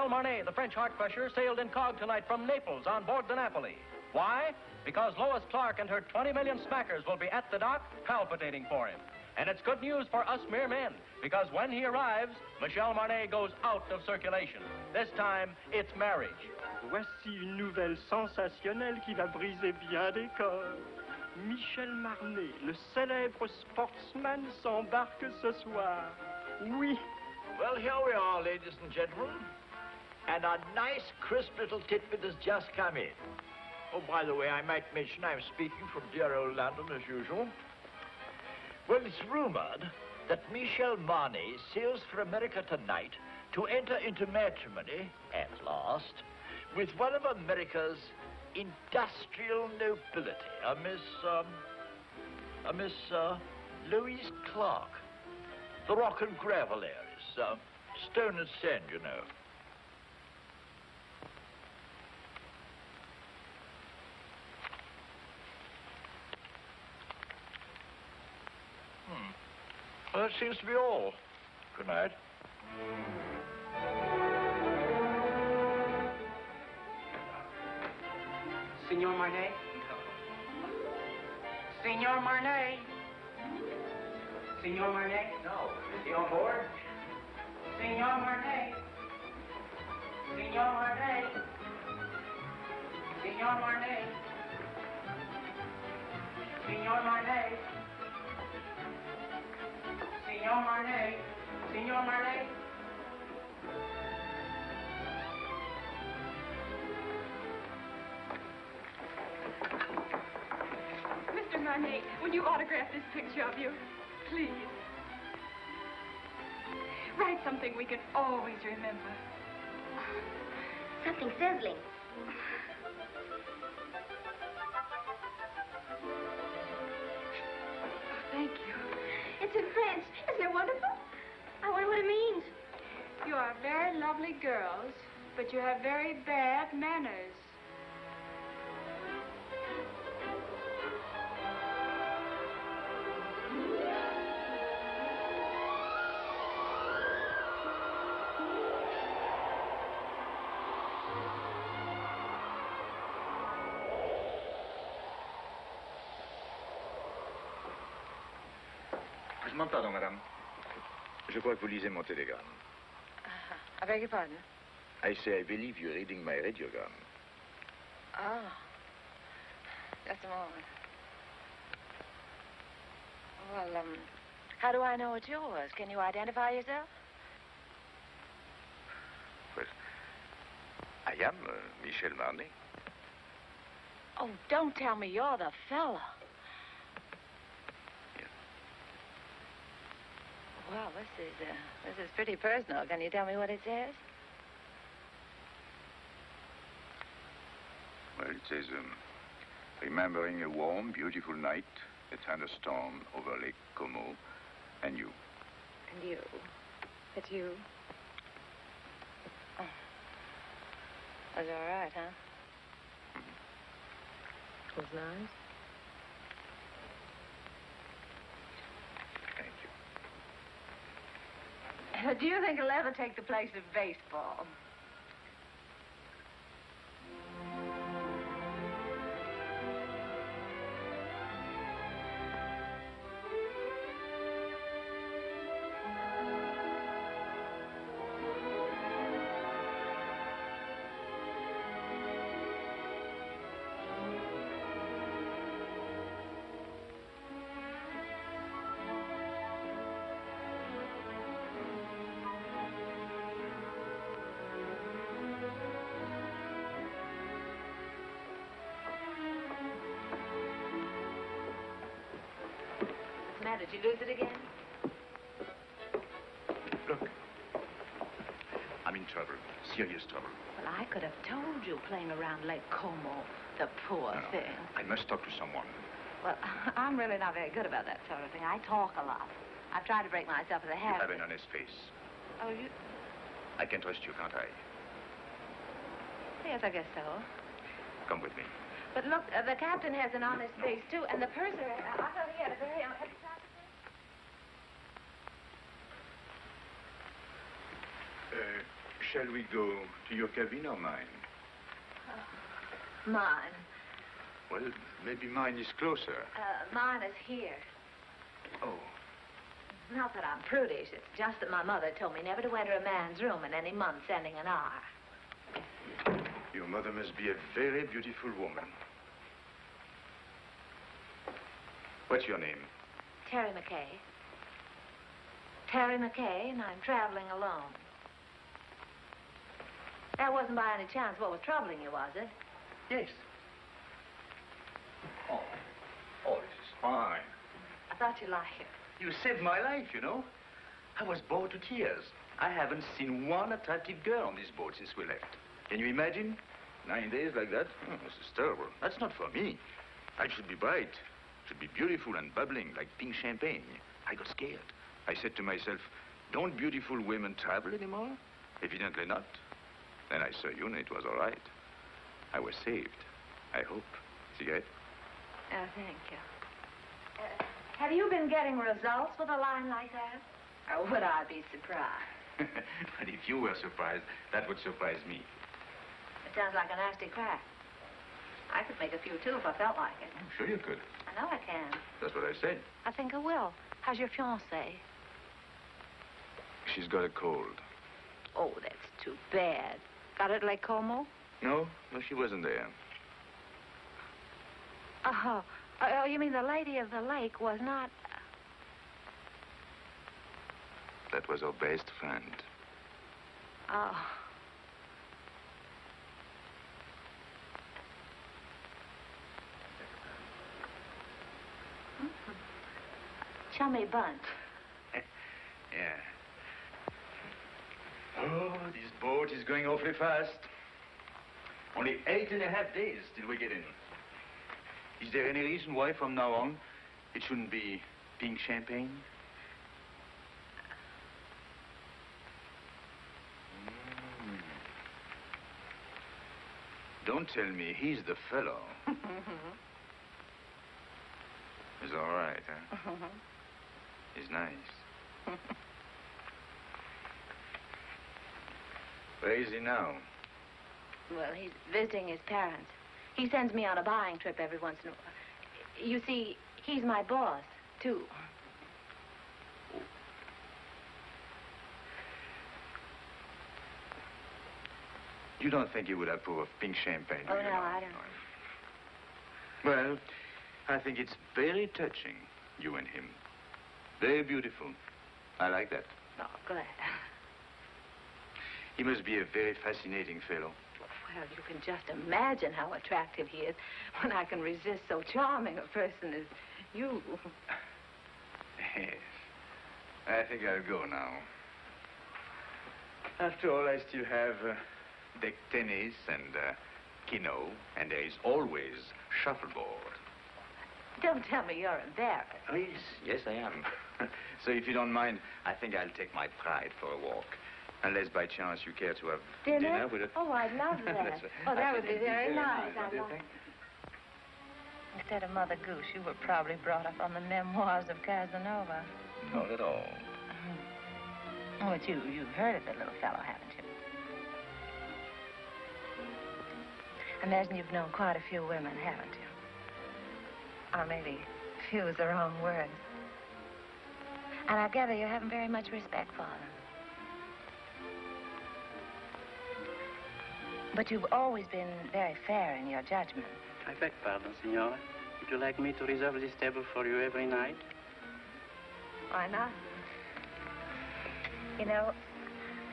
Michel Marnay, the French heart crusher, sailed incog tonight from Naples on board the Napoli. Why? Because Lois Clark and her 20 million smackers will be at the dock palpitating for him. And it's good news for us mere men, because when he arrives, Michel Marnay goes out of circulation. This time, it's marriage. Voici une nouvelle sensationnelle qui va briser bien des corps. Michel Marnay, le célèbre sportsman, s'embarque ce soir. Oui. Well, here we are, ladies and gentlemen. And a nice, crisp little tidbit has just come in. Oh, by the way, I might mention I'm speaking from dear old London as usual. Well, it's rumored that Michel Marnay sails for America tonight to enter into matrimony, at last, with one of America's industrial nobility, a Miss, um, a Miss, uh, Louise Clark. The rock and gravel heiress, uh, stone and sand, you know. Well, that seems to be all. Good night. Senor Marnay? Senor Marnay? Senor Marnay? No. Is he on board? Senor Marnay? Senor Marnay? Senor Marnay? Senor Marnay? Senor Marnay? Senor Marnay? Mr. Marnay, would you autograph this picture of you? Please. Write something we can always remember. Something sizzling. Thank you. It's in French. Isn't wonderful? Uh, I wonder what it means. You are very lovely girls, but you have very bad manners. Je m'en madame. Crois que vous lisez mon télégramme. I beg your pardon? I say I believe you're reading my radiogram. Oh. Just a moment. Well, um, how do I know it's yours? Can you identify yourself? Well, I am uh, Michel Marnay. Oh, don't tell me you're the fella. Well, this is, uh, this is pretty personal. Can you tell me what it says? Well, it says, um, remembering a warm, beautiful night, a thunderstorm over Lake Como, and you. And you. It's you. Oh. That's all right, huh? it Was nice. Do you think it'll ever take the place of baseball? Matter? Did you lose it again? Look. I'm in trouble. Serious trouble. Well, I could have told you playing around Lake Como. The poor No, no. thing. I must talk to someone. Well, I'm really not very good about that sort of thing. I talk a lot. I've tried to break myself of the You habit. have an honest face. Oh, you? I can trust you, can't I? Yes, I guess so. Come with me. But look, uh, the captain has an honest face, too, and the purser, uh, I thought he had a very... hon- Uh, Shall we go to your cabin or mine? Mine. Well, maybe mine is closer. Uh, mine is here. Oh, Not that I'm prudish. It's just that my mother told me never to enter a man's room in any month ending an R. your mother must be a very beautiful woman. What's your name? Terry McKay. Terry McKay, and I'm traveling alone. That wasn't by any chance what was troubling you, was it? Yes. Oh, oh, this is fine. I thought you'd like it. You saved my life, you know. I was bored to tears. I haven't seen one attractive girl on this boat since we left. Can you imagine? Nine days like that? Oh, this is terrible. That's not for me. I should be bright. Should be beautiful and bubbling like pink champagne. I got scared. I said to myself, don't beautiful women travel anymore? Evidently not. Then I saw you and it was all right. I was saved. I hope. Cigarette? Oh, thank you. Uh, have you been getting results with a line like that? Or would I be surprised? but if you were surprised, that would surprise me. It sounds like a nasty crack. I could make a few, too, if I felt like it. I'm sure you could. I know I can. That's what I said. I think I will. How's your fiancée? She's got a cold. Oh, that's too bad. Got it like Como? No, no, she wasn't there. Oh, oh, you mean the lady of the lake was not... That was her best friend. Oh. Chummy bunch. Yeah. Oh, this boat is going awfully fast. Only eight and a half days till we get in. Is there any reason why from now on it shouldn't be pink champagne? Mm. Don't tell me he's the fellow. He's all right, huh? He's nice. Where is he now? Well, he's visiting his parents. He sends me on a buying trip every once in a while. You see, he's my boss, too. You don't think he would approve of pink champagne, do Oh, no, I don't. Well, I think it's very touching, you and him. Very beautiful. I like that. Oh, glad. He must be a very fascinating fellow. Well, you can just imagine how attractive he is when I can resist so charming a person as you. Yes. I think I'll go now. After all, I still have uh, deck tennis and uh, keno, and there is always shuffleboard. Don't tell me you're embarrassed. Oh, yes, yes, I am. so if you don't mind, I think I'll take my pride for a walk. Unless by chance you care to have Dinner? with it. Oh, I'd love that. Oh, that would be very nice. you like think? Instead of Mother Goose, you were probably brought up on the memoirs of Casanova. Not at all. Mm-hmm. Oh, but you, you've heard of the little fellow, haven't you? I imagine you've known quite a few women, haven't you? Or maybe few is the wrong word. And I gather you haven't very much respect for them. But you've always been very fair in your judgment. I beg pardon, Signora. Would you like me to reserve this table for you every night? Why not? You know,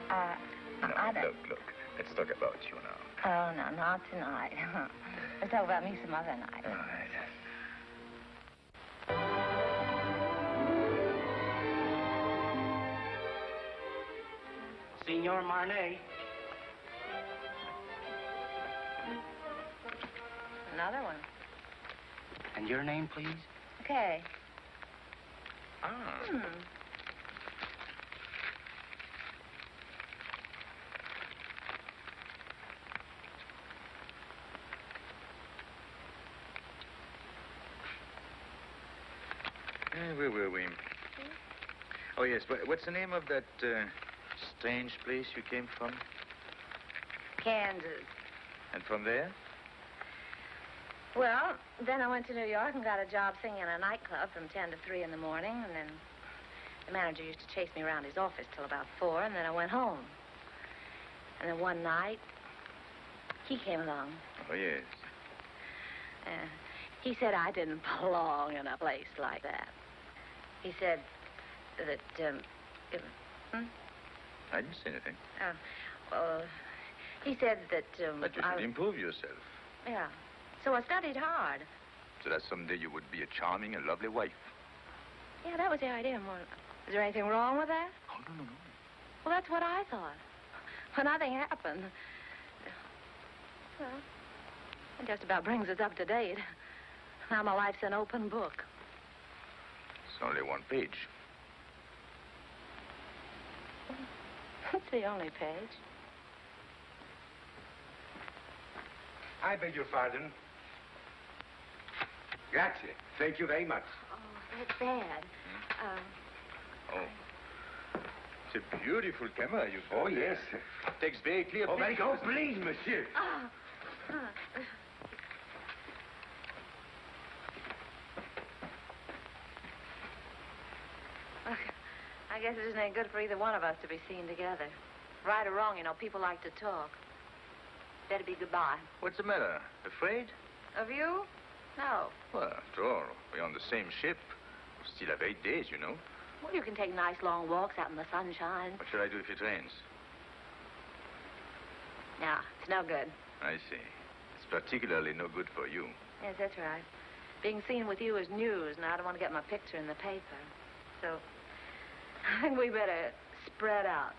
uh, No, I don't... look, look. Let's talk about you now. Oh, no, not tonight. Let's talk about me some other night. All right. Signor Marnay. Another one. And your name, please? Okay. Ah. Hmm. Uh, where were we? Oh, yes. What's the name of that uh, strange place you came from? Kansas. And from there? Well, then I went to New York and got a job singing in a nightclub from 10 to 3 in the morning, and then the manager used to chase me around his office till about 4, and then I went home. And then one night, he came along. Oh, yes. Uh, he said I didn't belong in a place like that. He said that, um, if, hmm? I didn't say anything. Uh, well, he said that, um, But you I- should improve yourself. Yeah. So I studied hard. So that someday you would be a charming and lovely wife. Yeah, that was the idea. Well, Is there anything wrong with that? Oh, no, no, no. Well, that's what I thought. Well, nothing happened. Well, it just about brings us up to date. Now my life's an open book. It's only one page. It's the only page. I beg your pardon. Grazie. Thank you very much. Oh, that's bad. Um, Oh. It's a beautiful camera you've got. Oh, yes. Takes very clear Oh, very pictures. good. Please, monsieur. Look, I guess it isn't any good for either one of us to be seen together. Right or wrong, you know, people like to talk. Better be goodbye. What's the matter? Afraid? Of you? No. Well, after all, we're on the same ship. We still have eight days, you know. Well, you can take nice long walks out in the sunshine. What shall I do if it rains? No, it's no good. I see. It's particularly no good for you. Yes, that's right. Being seen with you is news, and I don't want to get my picture in the paper. So, I think we better spread out.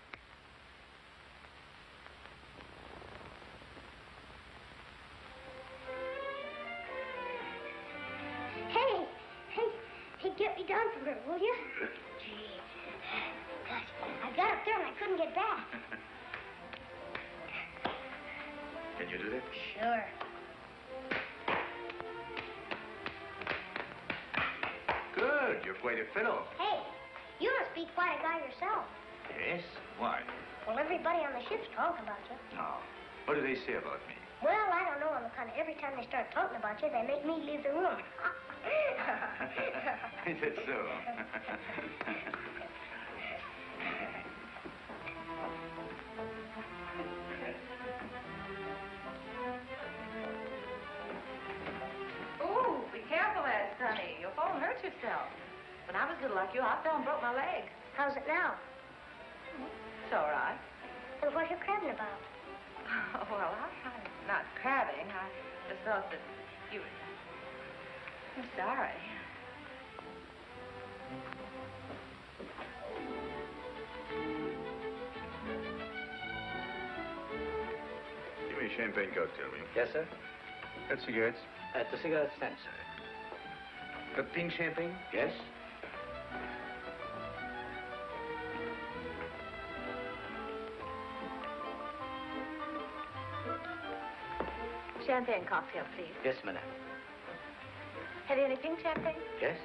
Get me down from here, will you? Gee, gosh, I got up there and I couldn't get back. Can you do that? Sure. Good. You're quite a fellow. Hey, you must be quite a guy yourself. Yes? Why? Well, everybody on the ship's talking about you. No. What do they say about me? Well, I don't know on the kind of every time they start talking about you, they make me leave the room. Is that so? Ooh, be careful there, Sonny. You'll fall and hurt yourself. When I was little like you, I fell and broke my leg. How's it now? It's all right. And what are you crabbing about? Oh, well, I, I'm not crabbing. I just thought that you... I'm sorry. Give me a champagne cocktail, will you? Yes, sir? Got cigarettes? At the cigarette stand, sir. Got pink champagne? Yes? Champagne cocktail, please. Yes, madame. Have you any pink champagne? Yes?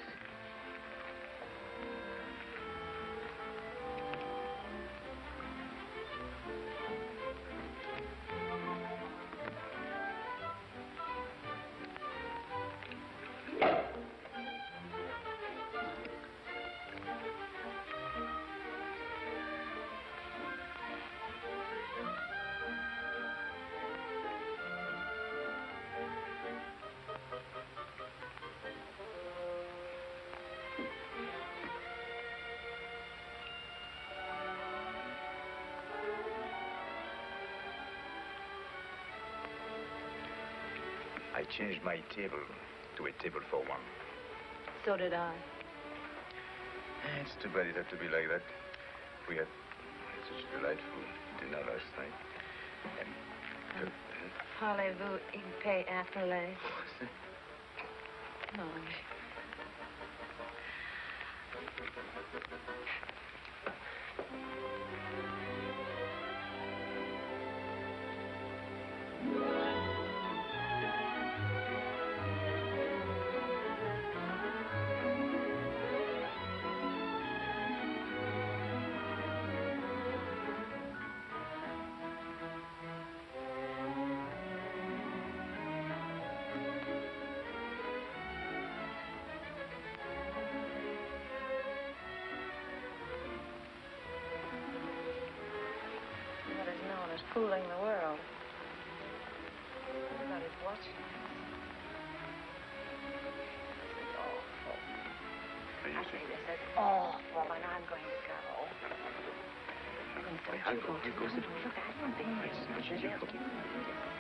Changed my table to a table for one. So did I. It's too bad it had to be like that. We had such a delightful dinner last night. And uh, Parlez-vous épais anglais? No. Fooling the world. Everybody's watching us. This is awful. I say this is awful, and I'm going to go. Please don't you go to Look, I don't think there's nothing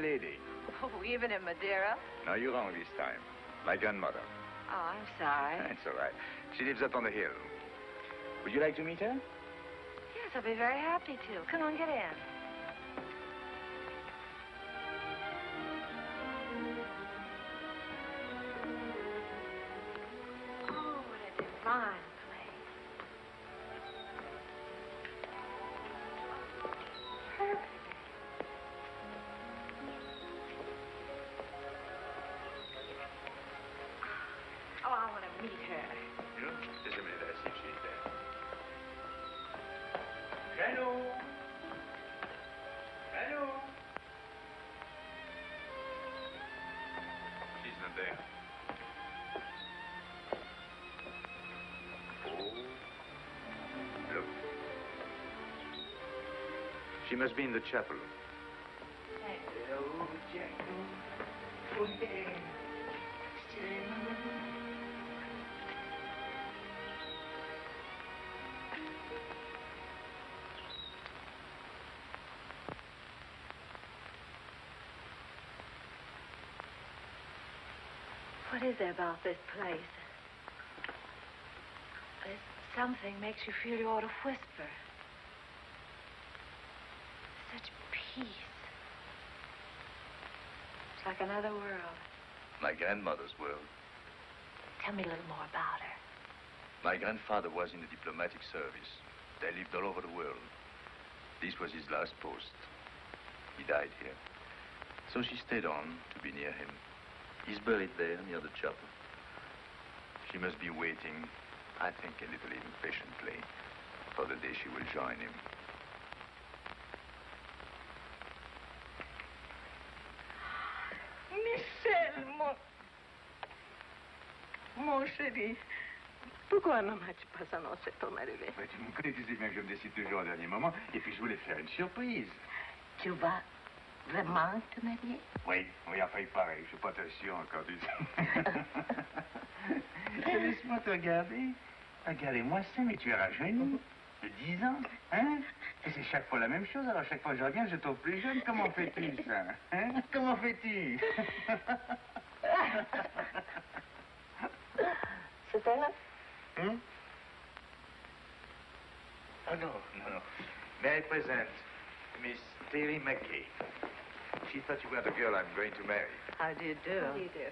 lady. Oh, even in Madeira? No, you're wrong this time. My grandmother. Oh, I'm sorry. It's all right. She lives up on the hill. Would you like to meet her? Yes, I'll be very happy to. Come on, get in. She must be in the chapel. What is there about this place? There's something makes you feel you ought to whisper. Such peace. It's like another world. My grandmother's world. Tell me a little more about her. My grandfather was in the diplomatic service. They lived all over the world. This was his last post. He died here. So she stayed on to be near him. He's buried there near the chapel. She must be waiting, I think, a little impatiently for the day she will join him. Chéri, pourquoi ne m'as-tu pas annoncé ton arrivée Ouais, tu me connais, tu sais bien que je me décide toujours au dernier moment. Et puis je voulais faire une surprise. Tu vas vraiment te marier? Oui, oui, enfin, il paraît. Je suis pas très sûr encore du tout. Laisse-moi te regarder. Regardez-moi ça, mais tu es rajeuni. De 10 ans, hein? Et c'est chaque fois la même chose. Alors, chaque fois que je reviens, je trouve plus jeune. Comment fais-tu, ça Hein? Comment fais-tu? C'est elle Hein Oh, no, no, no. May I present Miss Terry McKay? She thought you were the girl I'm going to marry. How do you do How do you do?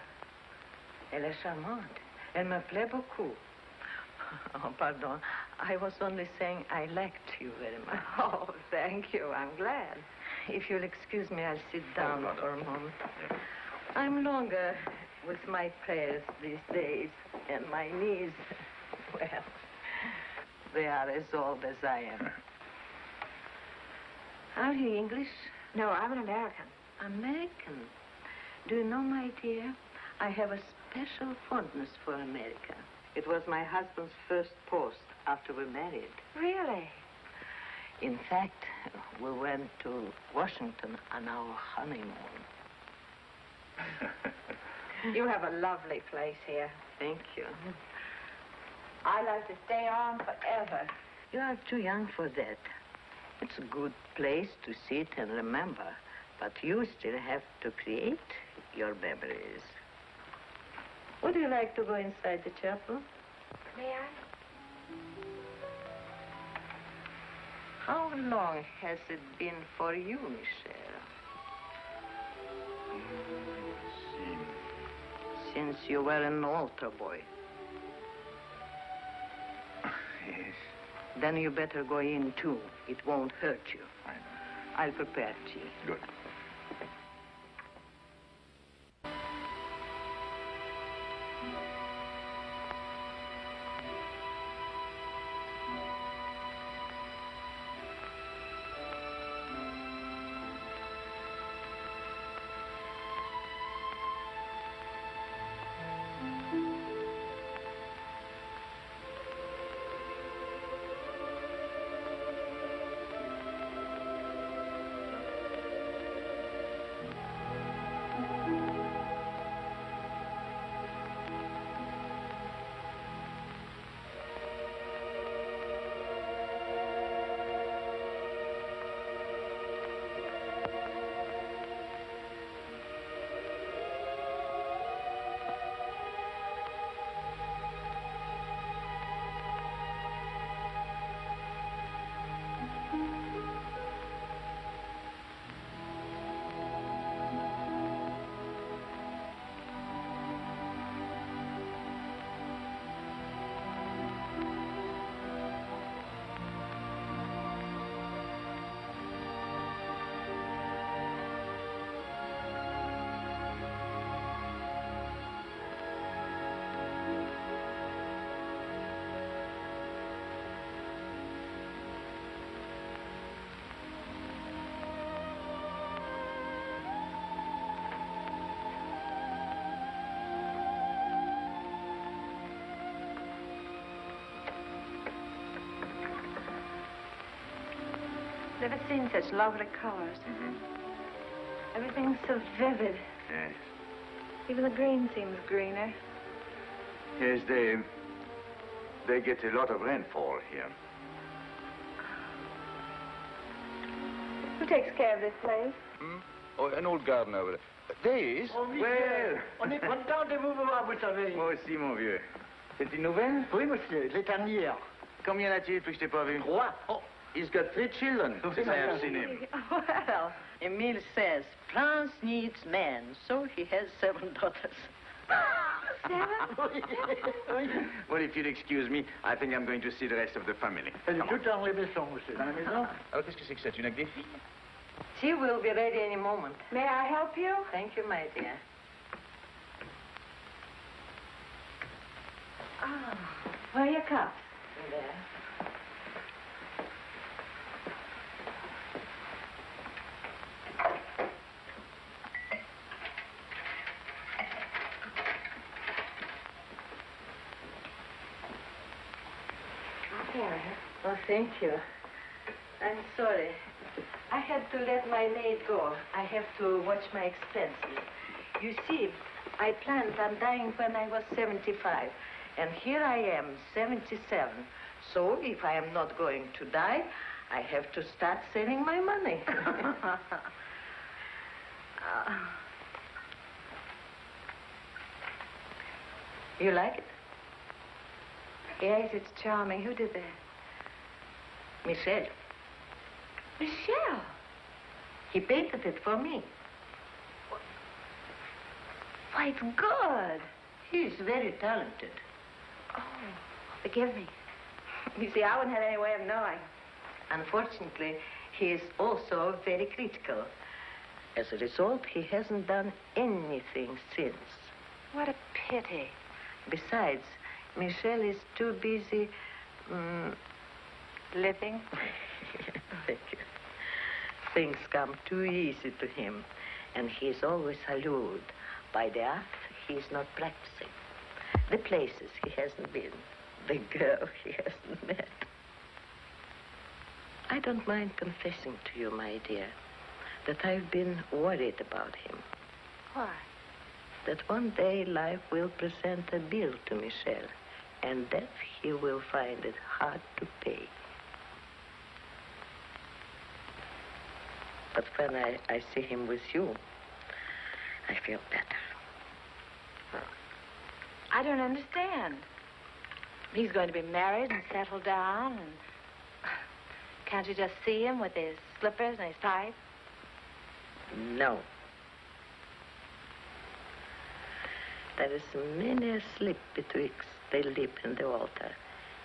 Elle est charmante. Elle me plaît beaucoup. Oh, pardon. I was only saying I liked you very much. Oh, thank you. I'm glad. If you'll excuse me, I'll sit oh, down no, no. for a moment. I'm longer with my prayers these days, and my knees, well, they are as old as I am. Are you English? No, I'm an American. American. Do you know, my dear, I have a special fondness for America. It was my husband's first post after we married. Really? In fact, we went to Washington on our honeymoon. You have a lovely place here. Thank you. I'd like to stay on forever. You are too young for that. It's a good place to sit and remember, but you still have to create your memories. Would you like to go inside the chapel? May I? How long has it been for you, Michel? Since you were an altar boy. yes. Then you better go in too. It won't hurt you. I know. I'll prepare tea. Good. Never seen such lovely colors. Mm-hmm. Everything's so vivid. Yes. Even the green seems greener. Yes, they... They get a lot of rainfall here. Who takes care of this place? Hmm? Oh, an old gardener over there. There he. Oh, well... on est content de vous voir, vous savez. Moi aussi, mon vieux. C'est une nouvelle? Oui, monsieur, les dernières. Combien a-t-il depuis que je t'ai pas vu? Trois. Oh, he's got three children since I have seen him. Well, Emile says France needs men, so he has seven daughters. Well, if you'll excuse me, I think I'm going to see the rest of the family. Elle est toute en les maisons, monsieur. Dans la maison Alors, qu'est-ce que c'est que ça? Tu n'as que des filles? Tea will be ready any moment. May I help you? Thank you, my dear. Ah, where are your cups? There. Here. Oh, thank you. I'm sorry. I had to let my maid go. I have to watch my expenses. You see, I planned on dying when I was 75. And here I am, 77. So if I am not going to die, I have to start saving my money. Ah. you like it? Yes, it's charming. Who did that? Michel. Michelle. He painted it for me. Why, it's good. He's very talented. Oh, forgive me. You see, I wouldn't have any way of knowing. Unfortunately, he is also very critical. As a result, he hasn't done anything since. What a pity. Besides, Michel is too busy mm, Living? Thank you. Things come too easy to him, and he is always allured by the art he is not practicing, the places he hasn't been, the girl he hasn't met. I don't mind confessing to you, my dear, that I've been worried about him. Why? That one day life will present a bill to Michel, and that he will find it hard to pay. But when I, I see him with you, I feel better. I don't understand. He's going to be married and settle down, and can't you just see him with his slippers and his pipe? No. There is many a slip betwixt the lip and the altar.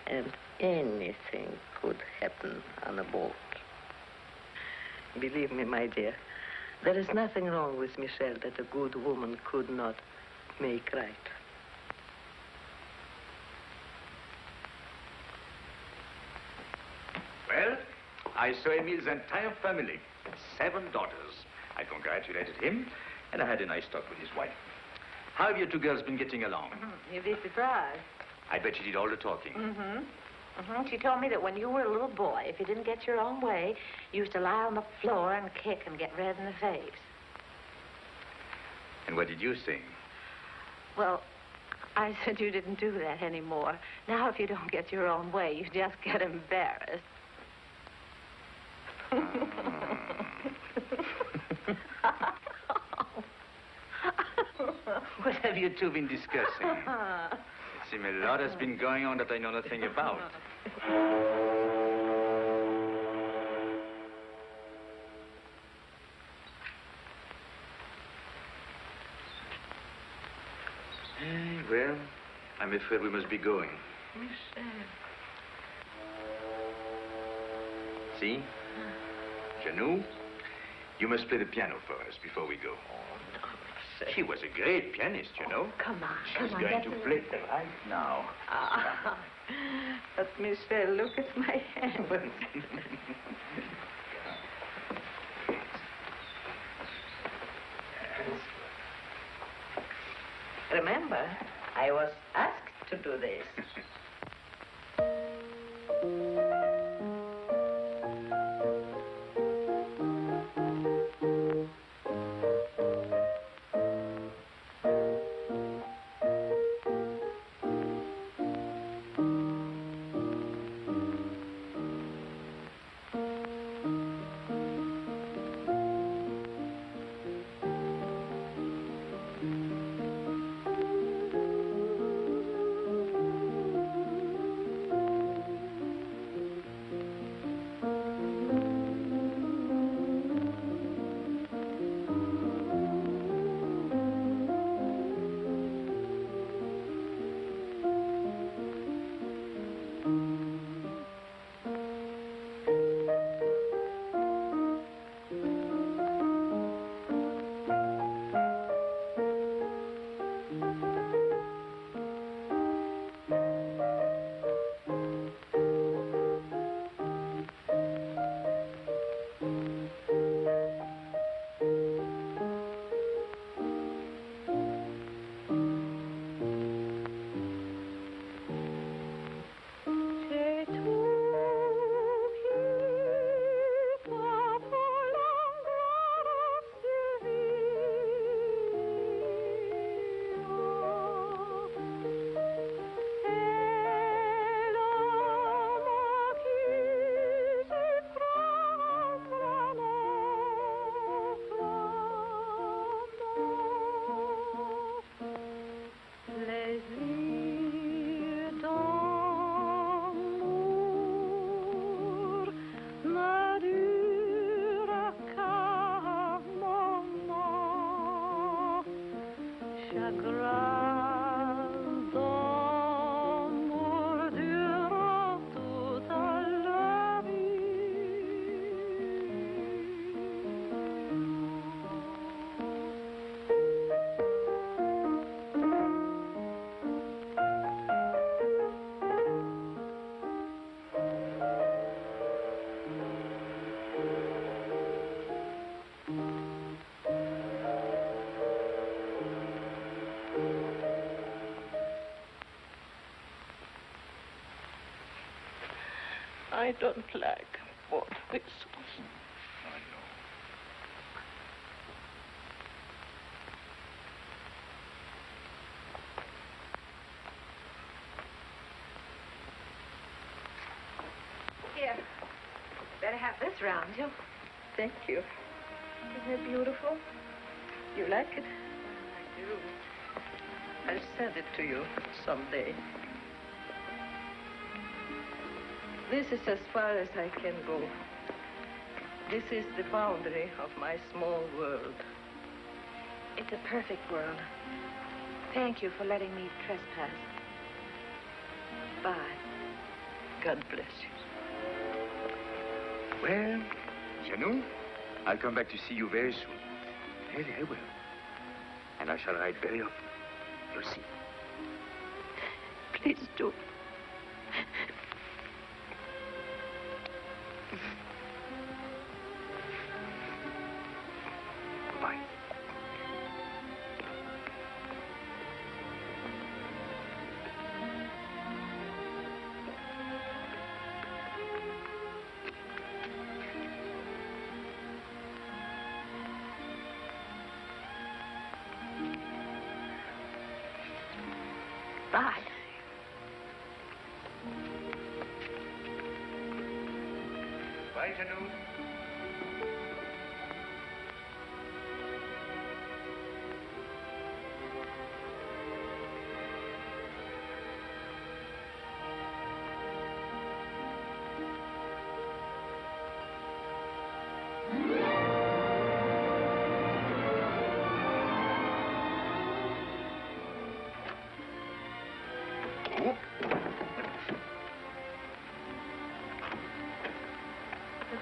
And Anything could happen on a boat. Believe me, my dear, there is nothing wrong with Michel that a good woman could not make right. Well, I saw Emile's entire family, seven daughters. I congratulated him, and I had a nice talk with his wife. How have you two girls been getting along? You'd be surprised. I bet you did all the talking. Mm-hmm. Mm-hmm. She told me that when you were a little boy, if you didn't get your own way, you used to lie on the floor and kick and get red in the face. And what did you sing? Well, I said you didn't do that anymore. Now, if you don't get your own way, you just get embarrassed. What have you two been discussing? It seems a lot has been going on that I know nothing about. Eh, well, I'm afraid we must be going. See? Janou, you must play the piano for us before we go. She was a great pianist, you know. Come on, She's come on. going to play right now. Ah, but Michel, look at my hand. Remember, I was asked to do this. I don't like both whistles. Here. Better have this round you. Thank you. Isn't it beautiful? You like it? I do. I'll send it to you someday. This is as far as I can go. This is the boundary of my small world. It's a perfect world. Thank you for letting me trespass. Bye. God bless you. Well, Janou, I'll come back to see you very soon. I will. And I shall write very often. You'll see.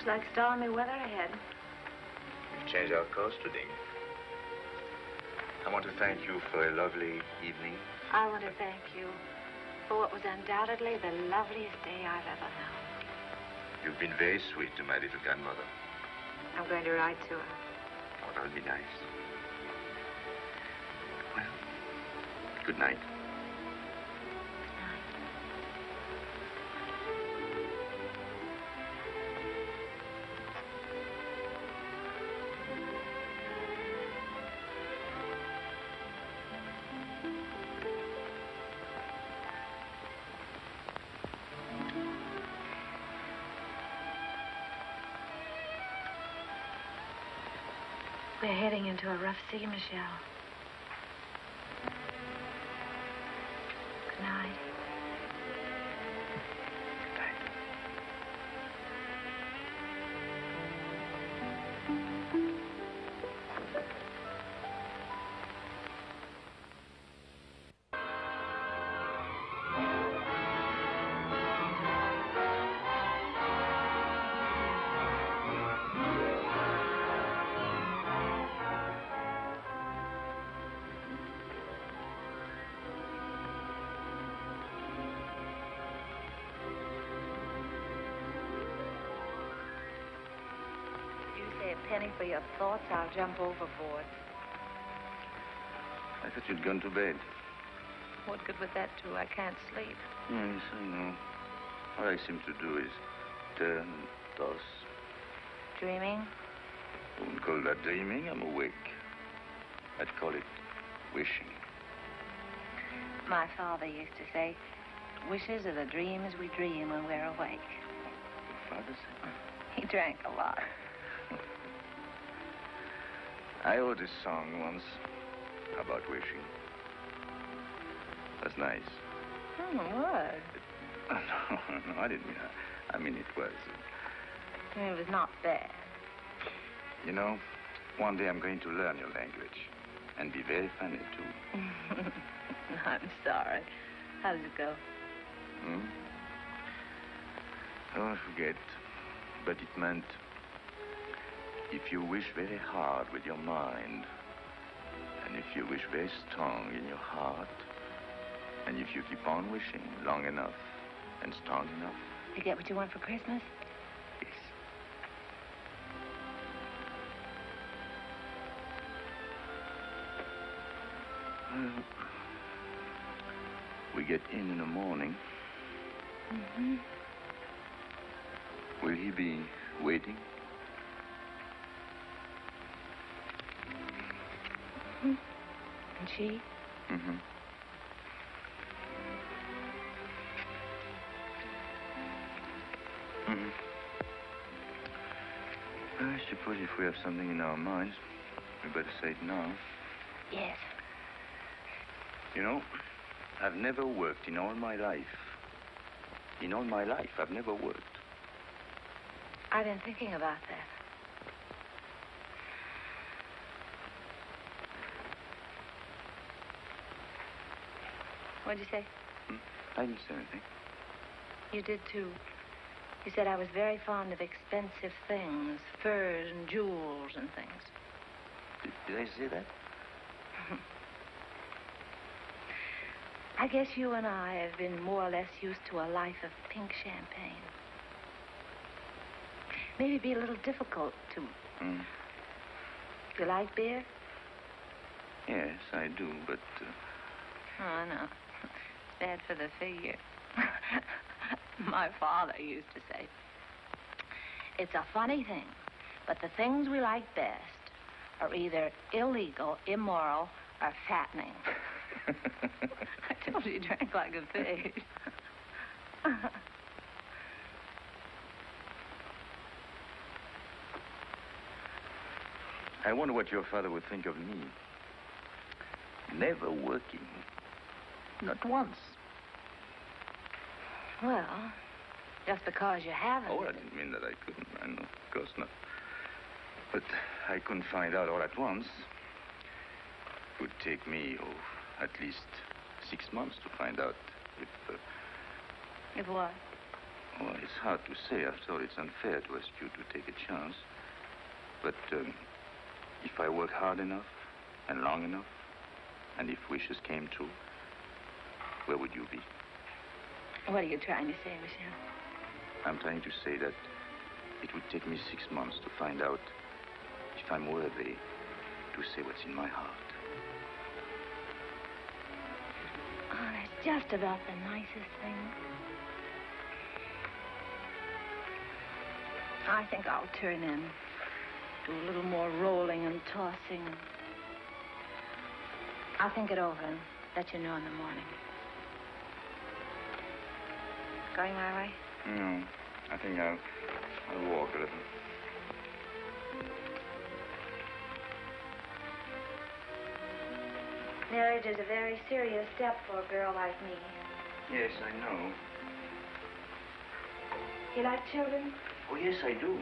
Like stormy weather ahead. We've changed our course today. I want to thank you for a lovely evening. I want to thank you for what was undoubtedly the loveliest day I've ever known. You've been very sweet to my little grandmother. I'm going to write to her. Oh, that'll be nice. Well, good night. A rough sea, Michel. Thoughts, I'll jump overboard. I thought you'd gone to bed. What good would that do? I can't sleep. Yes, I know. All I seem to do is turn, toss. Dreaming? I wouldn't call that dreaming. I'm awake. I'd call it wishing. My father used to say, wishes are the dreams we dream when we're awake. Father said. He drank a lot. I wrote a song once about wishing. That's nice. Hmm, what? no, no, I didn't mean that. I mean, it was. It was not bad. You know, one day I'm going to learn your language and be very funny, too. I'm sorry. How does it go? Hmm? Oh, I forget. But it meant if you wish very hard with your mind, and if you wish very strong in your heart, and if you keep on wishing long enough and strong enough, You get what you want for Christmas? yes. Well, we get in in the morning. Mm-hmm. Will he be waiting? She? Mm-hmm. Mm-hmm. I suppose if we have something in our minds, we better say it now. Yes. You know, I've never worked in all my life. In all my life, I've never worked. I've been thinking about that. What'd you say? I didn't say anything. You did too. You said I was very fond of expensive things, furs and jewels and things. Did, did I say that? I guess you and I have been more or less used to a life of pink champagne. Maybe be a little difficult to. Mm. You like beer? Yes, I do, but uh, Oh, no. Bad for the figure. My father used to say, it's a funny thing, but the things we like best are either illegal, immoral, or fattening. I told you he drank like a fish. I wonder what your father would think of me. Never working. Not once. Well, just because you haven't. Oh, I didn't mean that I couldn't. I know, of course not. But I couldn't find out all at once. It would take me, oh, at least six months to find out if. Uh, If what? well, it's hard to say. After all, it's unfair to ask you to take a chance. But um, if I work hard enough and long enough, and if wishes came true, where would you be? What are you trying to say, Michel? I'm trying to say that it would take me six months to find out if I'm worthy to say what's in my heart. Oh, that's just about the nicest thing. I think I'll turn in. Do a little more rolling and tossing. I'll think it over and let you know in the morning. Going my way? No, I think I'll, I'll walk a little. Marriage is a very serious step for a girl like me. Yes, I know. You like children? Oh, yes, I do.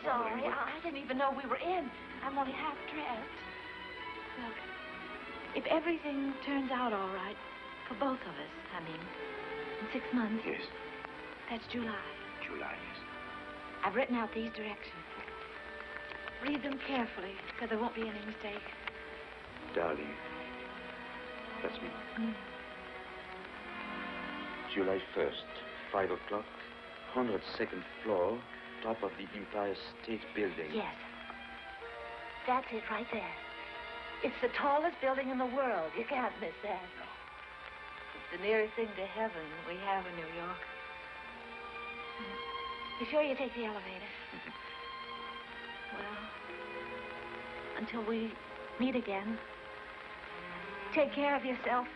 I Sorry, I didn't even know we were in. I'm only half dressed. Look, if everything turns out all right, for both of us, I mean, in six months, Yes, that's July. July, yes. I've written out these directions. Read them carefully, because there won't be any mistake. Darling, that's me. Mm. July 1st, 5 o'clock, 102nd floor, top of the Empire State Building. Yes. That's it right there. It's the tallest building in the world. You can't miss that. It's the nearest thing to heaven we have in New York. You sure you take the elevator? well, until we meet again, take care of yourself.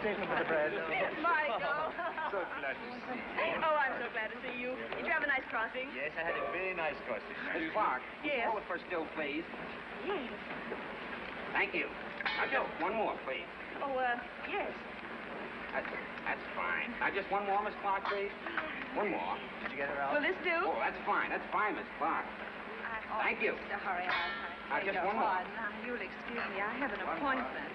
Simone, have you taken for the bread? Michael. so glad to see you. Oh, I'm so glad to see you. Did you have a nice crossing? Yes, I had a very nice crossing. Miss Clark, Yes. call the first still, please. Yes. Thank you. Now, Joe, one more, please. Oh, uh, yes. That's, that's fine. Now, just one more, Miss Clark, please. One more. Did you get her out? Will this do? Oh, that's fine. That's fine, Miss Clark. I'm Thank you. To hurry, I'll Now, just your one more. pardon. Now, you'll excuse me. I have an One more. appointment.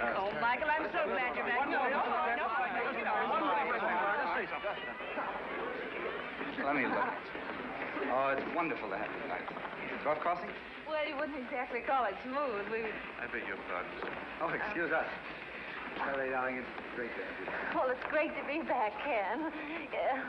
Oh, Michael, I'm so glad you're back. No, no, no, Let me look. Oh, it's wonderful to have you tonight. Golf crossing? Well, you wouldn't exactly call it smooth. We. I beg your pardon, sir. Oh, excuse us. Sorry, darling. It's great to have you. Well, it's great to be back, Ken. Yeah.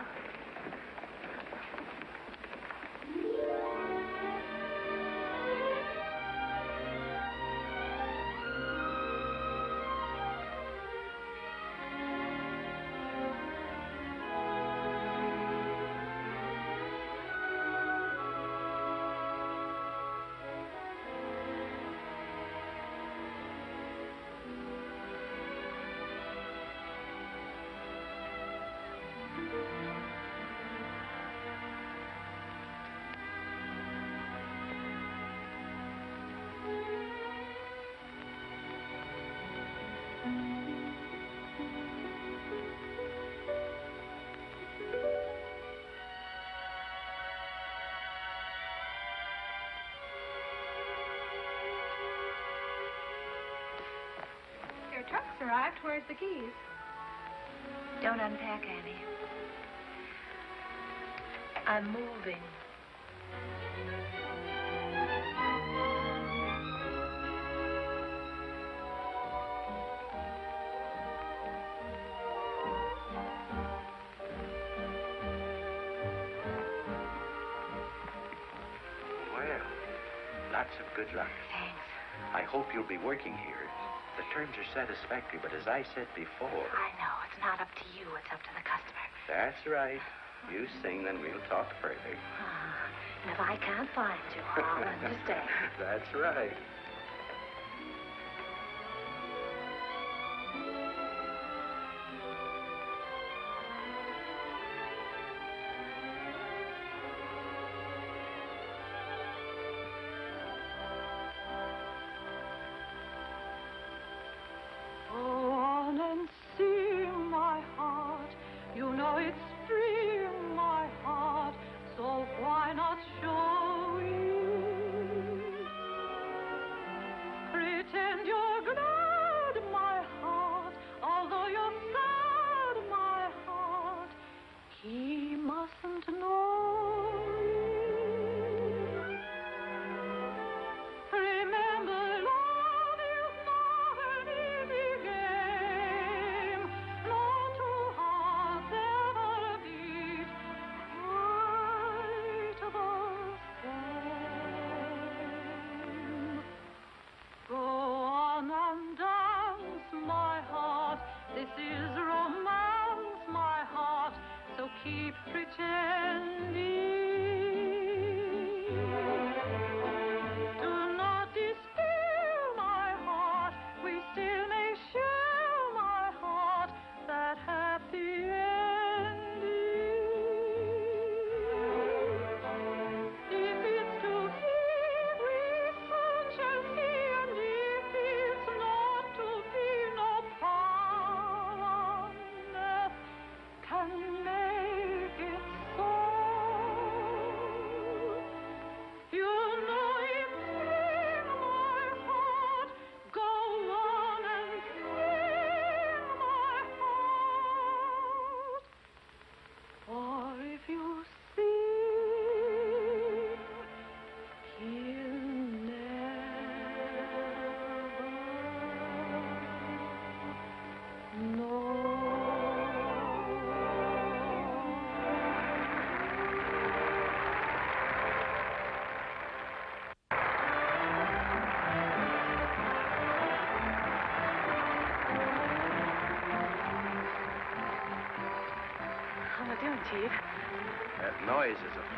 Arrived. Where's the keys? Don't unpack, Annie. I'm moving. Well, lots of good luck. I hope you'll be working here. The terms are satisfactory, but as I said before, I know. It's not up to you. It's up to the customer. that's right. You sing, then we'll talk further. Ah, and if I can't find you, I'll understand. that's right.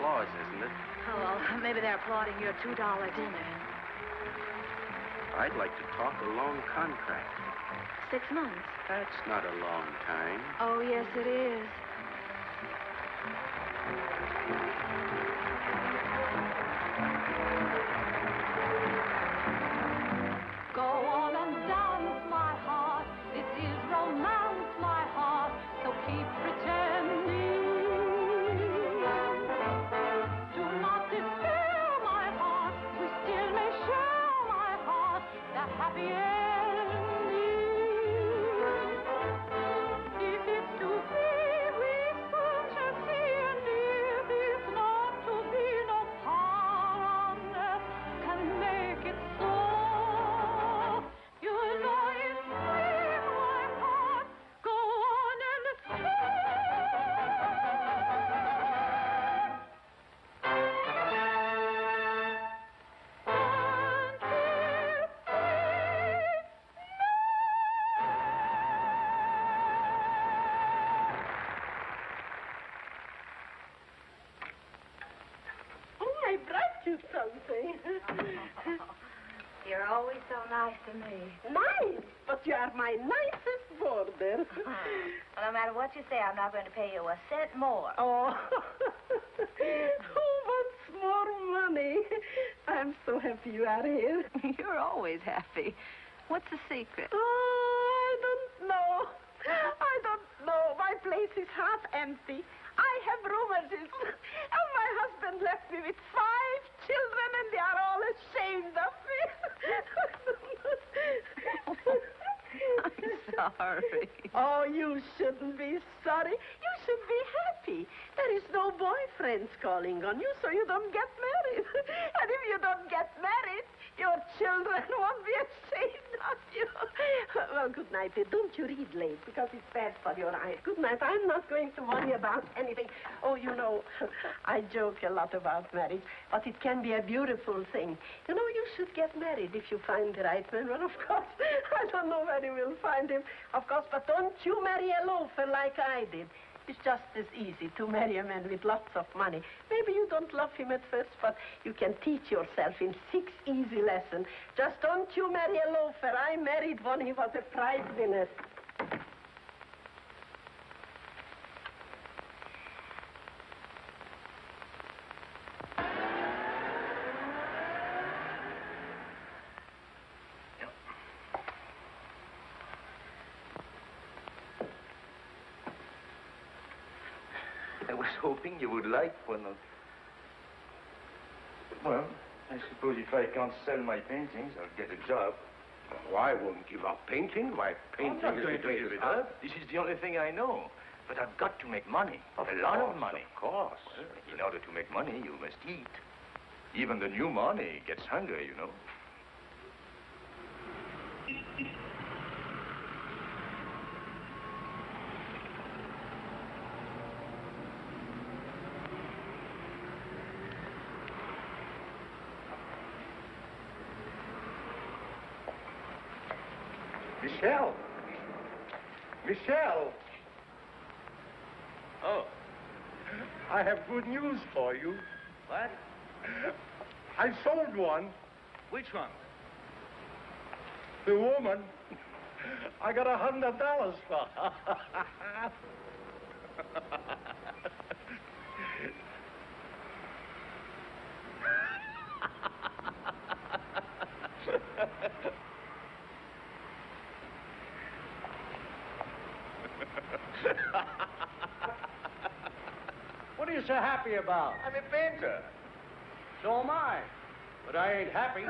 Applause, isn't it? Oh, well, maybe they're applauding your $2 dinner. I'd like to talk a long contract. Six months. That's not a long time. Oh, yes, it is. Nice to me. Nice, but you are my nicest boarder. Well, no matter what you say, I'm not going to pay you a cent more. Oh, who wants more money? I'm so happy you are here. You're always happy. What's the secret? Oh, I don't know. I don't know. My place is half empty. I have rheumatism. And my husband left me with five children, and they are all ashamed of me. I'm sorry. Oh, you shouldn't be sorry. You should be happy. There is no boyfriends calling on you, so you don't get married. and if you don't get married, your children won't be ashamed of you. well, good night. dear. Don't you read late, because it's bad for your eyes. Good night. I'm not going to worry about anything. Oh, you know, I joke a lot about marriage, but it can be a beautiful thing. You know, you should get married if you find the right man. Well, of course, I don't know where you will find him, of course, but don't you marry a loafer like I did. It's just as easy to marry a man with lots of money. Maybe you don't love him at first, but you can teach yourself in six easy lessons. Just don't you marry a loafer. I married one. He was a prize winner. Hoping you would like one of... Well, I suppose if I can't sell my paintings, I'll get a job. Oh, I won't give up painting. Why, painting I'm not is going the to give it art. up. This is the only thing I know. But I've got to make money. Of a lot of money. of course. Well, in order to make money, you must eat. Even the new money gets hungry, you know. Michel. Michel. Oh. I have good news for you. What? I sold one. Which one? The woman. I got a hundred dollars for her. What are you so happy about? I'm a painter. So am I. But I ain't happy.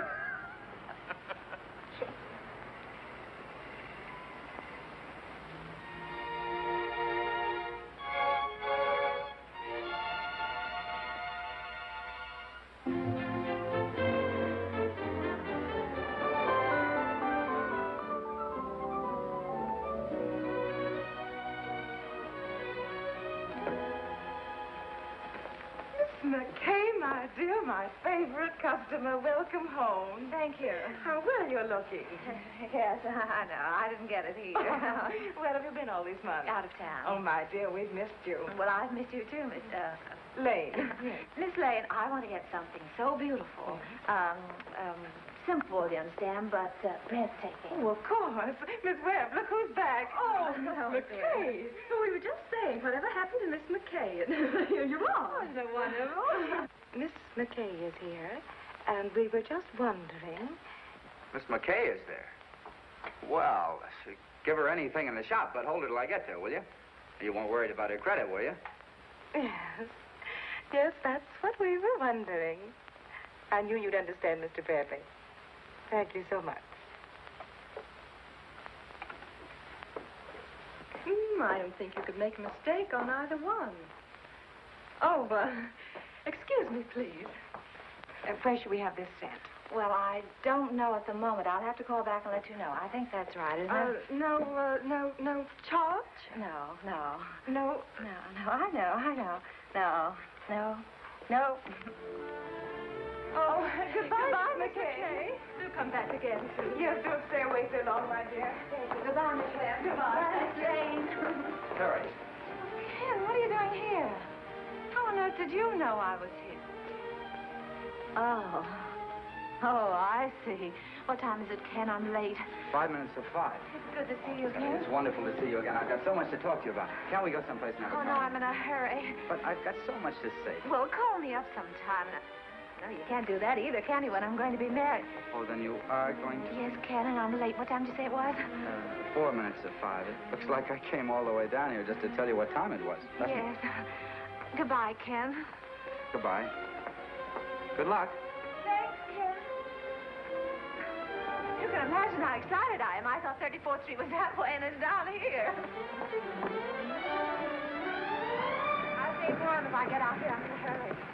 Customer. Welcome home. Thank you. How well you're looking. yes, I know. I didn't get it either. Where have you been all these months? Out of town. Oh, my dear, we've missed you. Well, I've missed you too, Miss uh, Lane. Miss Lane. I want to get something so beautiful, um, um, simple, you understand, but uh, breathtaking. Oh, of course. Miss Webb, look who's back. Oh, Miss no, McKay. Oh, we were just saying, whatever happened to Miss McKay? And here you are. Isn't it wonderful? Miss McKay is here, and we were just wondering. Miss McKay is there. Well, give her anything in the shop, but hold her till I get there, will you? You weren't worried about her credit, were you? Yes. Yes, that's what we were wondering. I knew you'd understand, Mr. Bradley. Thank you so much. Hmm, I don't think you could make a mistake on either one. Oh, uh, excuse me, please. Uh, where should we have this sent? Well, I don't know at the moment. I'll have to call back and let you know. I think that's right, isn't Uh, it? no, uh, no, no charge? No, no. No. No, no, I know, I know. No, no, no. Oh, goodbye, Goodbye, Miss Miss McKay. Do come back again, please. Yes, don't stay away so long, my dear. Goodbye, Miss Webb. Goodbye. Miss Jane. Harry. Ken, what are you doing here? How on earth did you know I was here? Oh. Oh, I see. What time is it, Ken? I'm late. Five minutes to five. It's good to see you again. It's wonderful to see you again. I've got so much to talk to you about. Can't we go someplace now? Oh, no, I'm in a hurry. But I've got so much to say. Well, call me up sometime. No, you can't do that either, can you, when I'm going to be married? Oh, then you are going to... Yes, Ken, and I'm late. What time did you say it was? Uh, four minutes to five. It looks like I came all the way down here just to tell you what time it was. doesn't it? yes. Goodbye, Ken. Goodbye. Good luck. Thanks, Ken. You can imagine how excited I am. I thought 34th Street was that way, and it's down here. I'll stay warm if I get out here. I'm a hurry.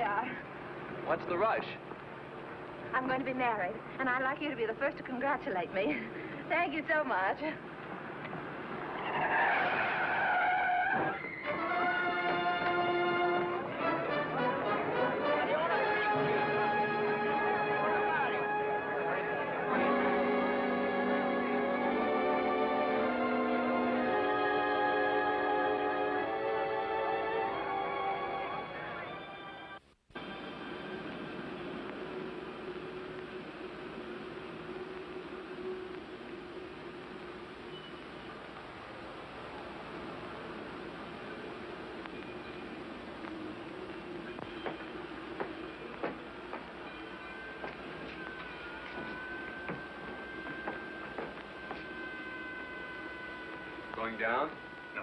They are. What's the rush? I'm going to be married, and I'd like you to be the first to congratulate me. Thank you so much. down? No.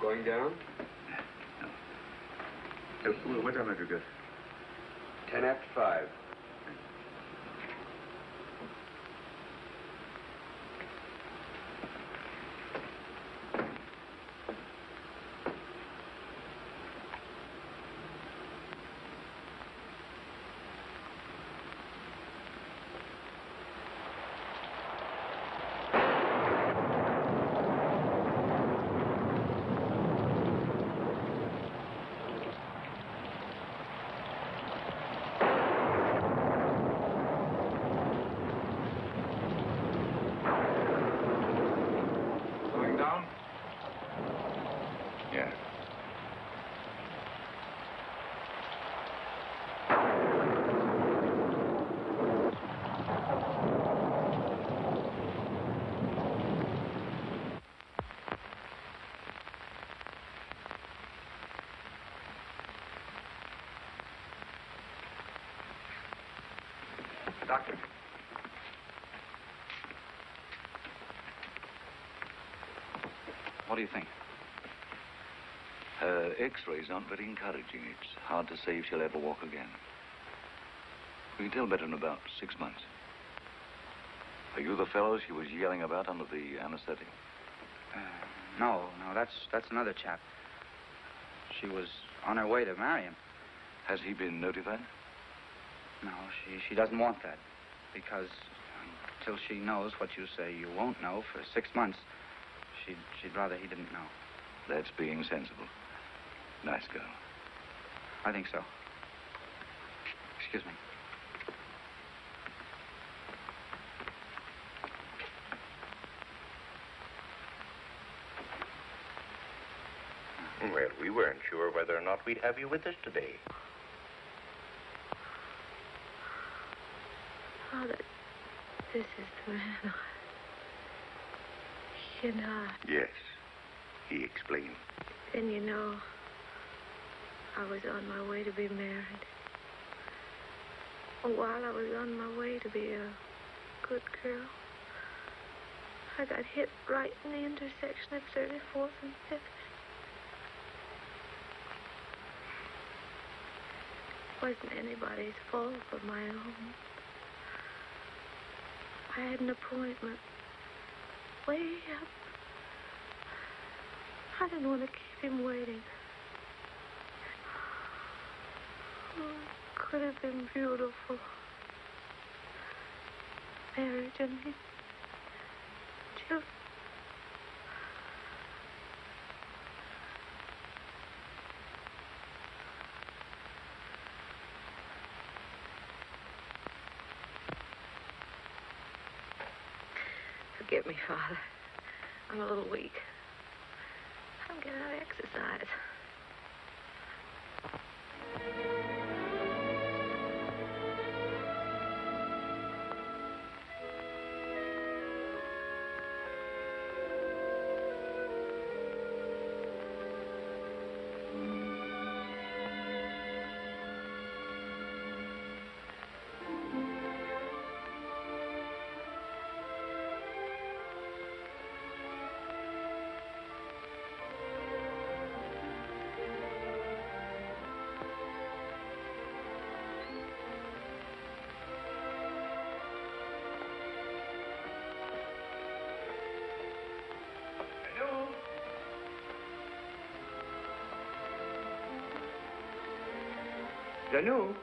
Going down? No. Just a little. Good. 10 after 5. What do you think? Her x-rays aren't very encouraging. It's hard to say if she'll ever walk again. We can tell better in about six months. Are you the fellow she was yelling about under the anesthetic? Uh, no, no, that's that's another chap. She was on her way to marry him. Has he been notified? No, she she doesn't want that because until she knows what you say you won't know for six months, she'd she'd rather he didn't know. That's being sensible. Nice girl. I think so. Excuse me. Well, we weren't sure whether or not we'd have you with us today. Father, this is the man You know, Yes, he explained. then you know, I was on my way to be married. While I was on my way to be a good girl, I got hit right in the intersection of 34th and 5th. Wasn't anybody's fault but my own. I had an appointment way up. I didn't want to keep him waiting. Oh, could have been beautiful. Marriage and he you. Me, Father. I'm a little weak. I don't get enough exercise. Janou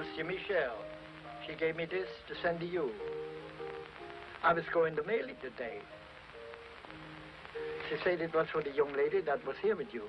Monsieur Michel. She gave me this to send to you. I was going to mail it today. She said it was for the young lady that was here with you.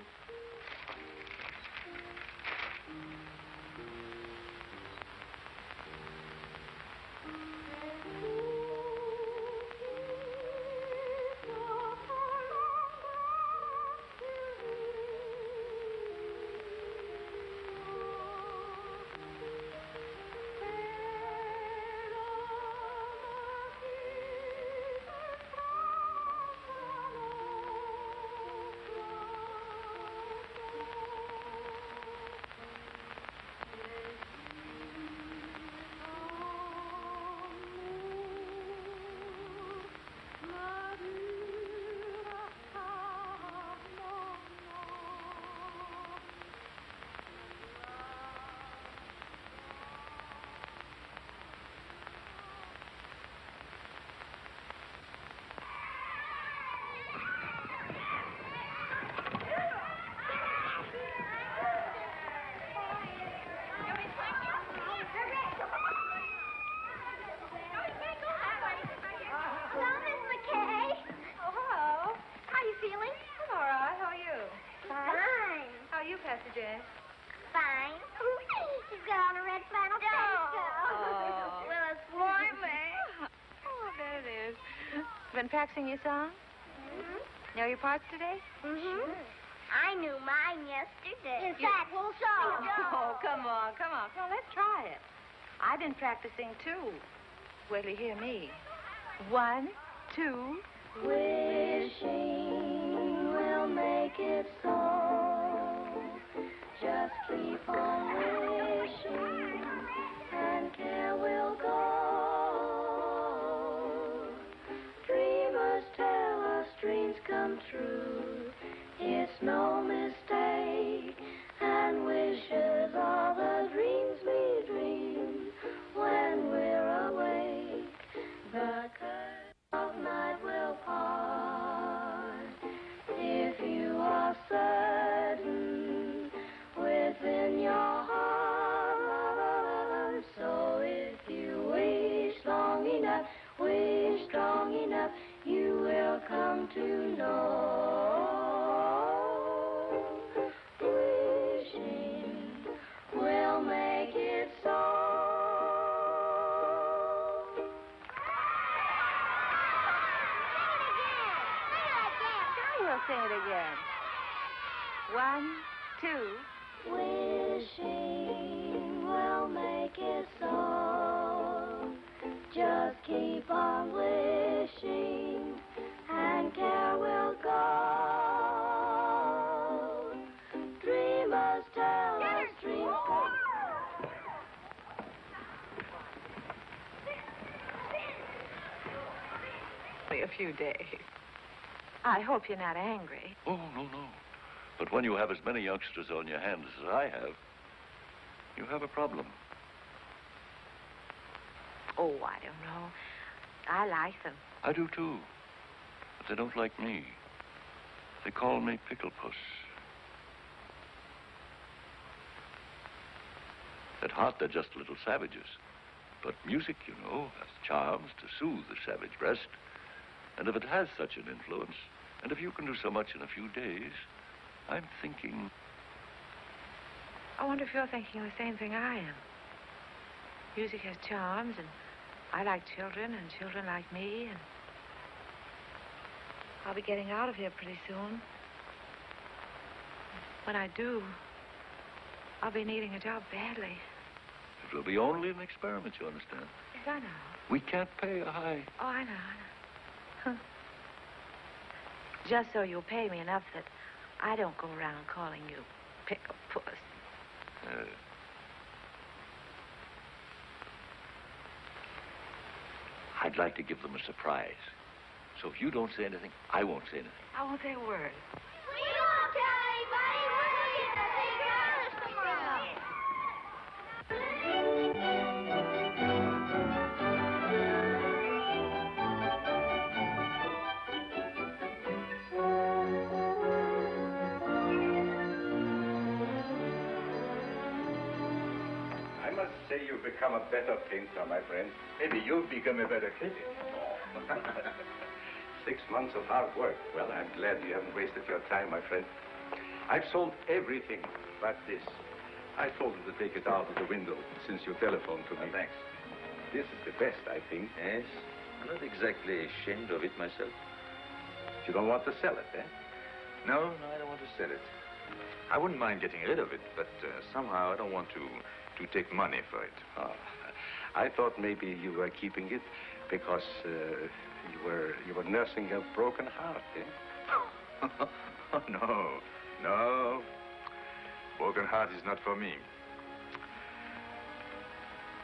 Been practicing your song? Know your parts today? Mm-hmm. I knew mine yesterday. In You- fact, we'll show. Oh, come on, come on. Come on, let's try it. I've been practicing, too. Wait till you hear me. One, two. Wishing few days. I hope you're not angry. Oh, no, no. But when you have as many youngsters on your hands as I have, you have a problem. Oh, I don't know. I like them. I do too. But they don't like me. They call me Pickle Puss. At heart, they're just little savages. But music, you know, has charms to soothe the savage breast. And if it has such an influence, and if you can do so much in a few days, I'm thinking. I wonder if you're thinking the same thing I am. Music has charms, and I like children, and children like me, and I'll be getting out of here pretty soon. When I do, I'll be needing a job badly. It will be only an experiment, you understand? Yes, I know. We can't pay a high. Oh, I know, I know. Just so you'll pay me enough that I don't go around calling you pickle puss. Uh, I'd like to give them a surprise. So if you don't say anything, I won't say anything. I won't say a word. Better painter, my friend. Maybe you've become a better critic. Six months of hard work. Well, I'm glad you haven't wasted your time, my friend. I've sold everything but this. I told him to take it out of the window since you telephoned to me. thanks. This is the best, I think. Yes. I'm not exactly ashamed of it myself. You don't want to sell it, eh? No, no, I don't want to sell it. I wouldn't mind getting rid of it, but uh, somehow I don't want to to take money for it. Oh, I thought maybe you were keeping it because uh, you were you were nursing a broken heart, eh? oh, no, no. Broken heart is not for me.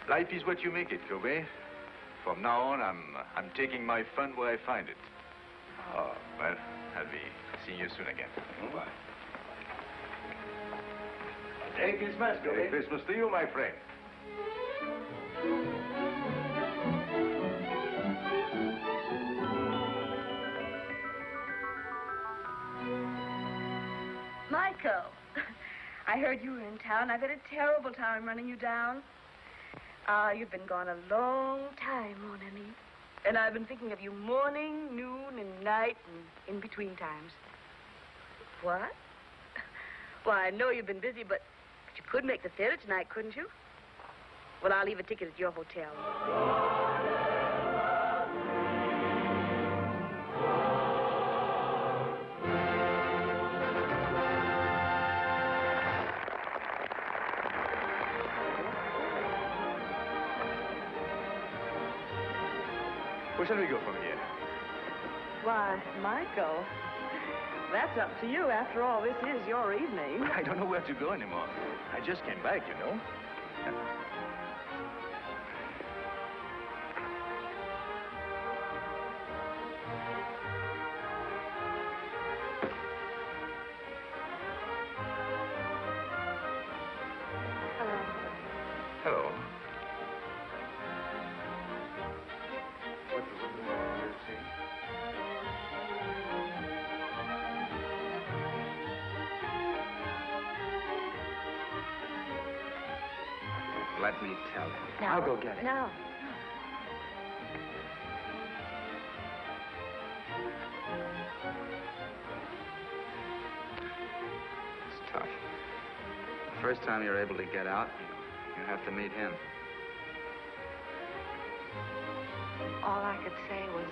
Life is what you make it, Courbet. From now on, I'm I'm taking my fun where I find it. Oh, well, I'll be seeing you soon again. Bye. Merry Christmas, Merry Christmas to you, my friend. Michael, I heard you were in town. I've had a terrible time running you down. Ah, you've been gone a long time, mon ami. And I've been thinking of you morning, noon, and night, and in between times. What? Well, I know you've been busy, but, but you could make the theater tonight, couldn't you? Well, I'll leave a ticket at your hotel. Where shall we go from here? Why, Michael, that's up to you. After all, this is your evening. I don't know where to go anymore. I just came back, you know. No. I'll go get it. No. It's tough. The first time you're able to get out, you have to meet him. All I could say was,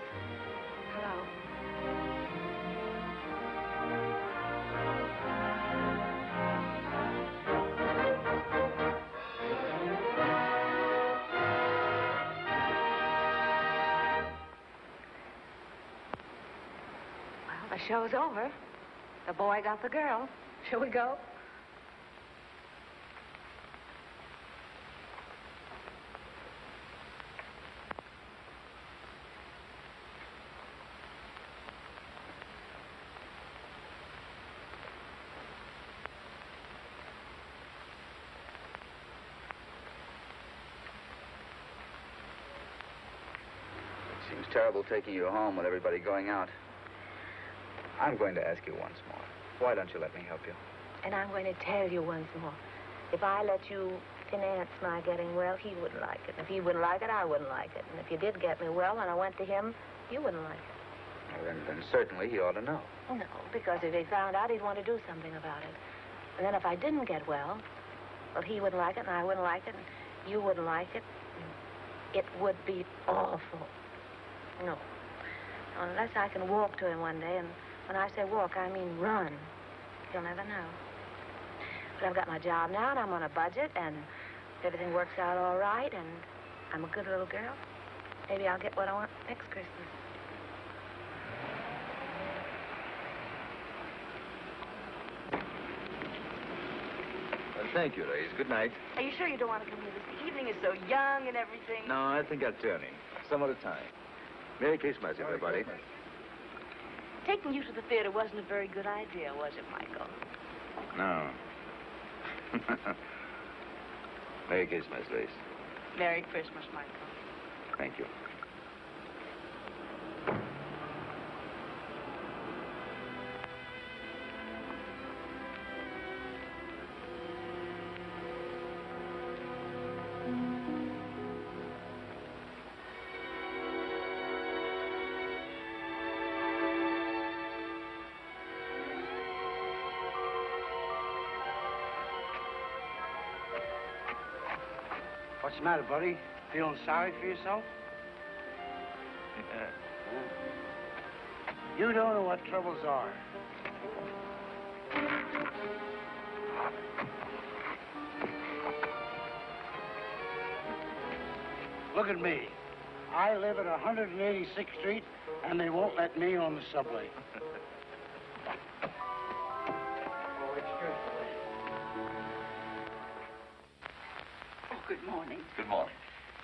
show's over. The boy got the girl. Shall we go? Seems terrible taking you home with everybody going out. I'm going to ask you once more. Why don't you let me help you? And I'm going to tell you once more. If I let you finance my getting well, he wouldn't like it. And if he wouldn't like it, I wouldn't like it. And if you did get me well and I went to him, you wouldn't like it. Well, then, then certainly he ought to know. No, because if he found out, he'd want to do something about it. And then if I didn't get well, well, he wouldn't like it, and I wouldn't like it, and you wouldn't like it. It would be awful. No. Unless I can walk to him one day, and when I say walk, I mean run. You'll never know. But I've got my job now, and I'm on a budget, and if everything works out all right, and I'm a good little girl, maybe I'll get what I want next Christmas. Well, thank you, ladies. Good night. Are you sure you don't want to come here? This evening is so young and everything. No, I think I'll turn in. Some other time. Merry Christmas, everybody. Taking you to the theater wasn't a very good idea, was it, Michael? No. Merry Christmas, Grace. Merry Christmas, Michael. Thank you. What's the matter, buddy? Feeling sorry for yourself? You don't know what troubles are. Look at me. I live at 186th Street, and they won't let me on the subway. Good morning.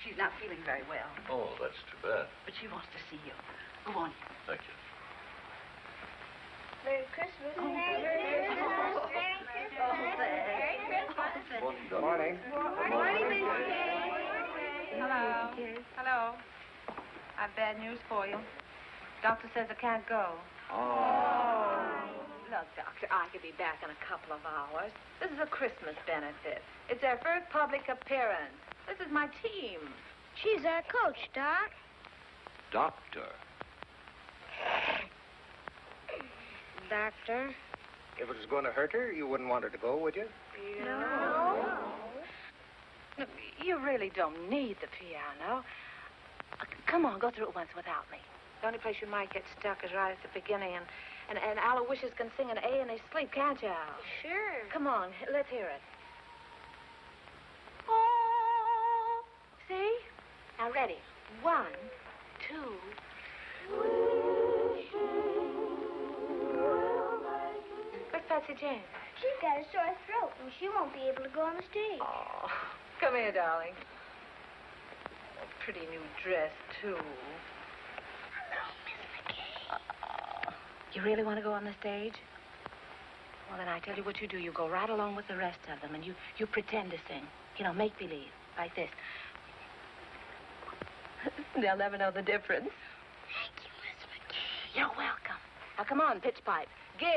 She's not feeling very well, Oh, that's too bad. but she wants to see you. Go on. Thank you. Merry Christmas. Oh, Merry Merry Christmas. Christmas. Merry Christmas. Merry Christmas. Good morning. Morning, Mrs. Kay. Hello. Hello. I've bad news for you. Doctor says I can't go. Oh. Look, Doctor, I could be back in a couple of hours. This is a Christmas benefit. It's their first public appearance. This is my team. She's our coach, Doc. Doctor. Doctor. If it was going to hurt her, you wouldn't want her to go, would you? No. Look, You really don't need the piano. Uh, Come on, go through it once without me. The only place you might get stuck is right at the beginning, and, and, and Aloysius can sing an A in his sleep, can't you, Al? Sure. Come on, let's hear it. See? Now, ready. One, two. Where's Patsy Jane? She's got a sore throat, and she won't be able to go on the stage. Oh, come here, darling. Oh, pretty new dress, too. Oh, Miss McGee. You really want to go on the stage? Well, then I tell you what you do. You go right along with the rest of them, and you, you pretend to sing. You know, make believe, like this. They'll never know the difference. Thank you, Miss McKay. You're welcome. Now, come on, pitch pipe. Give.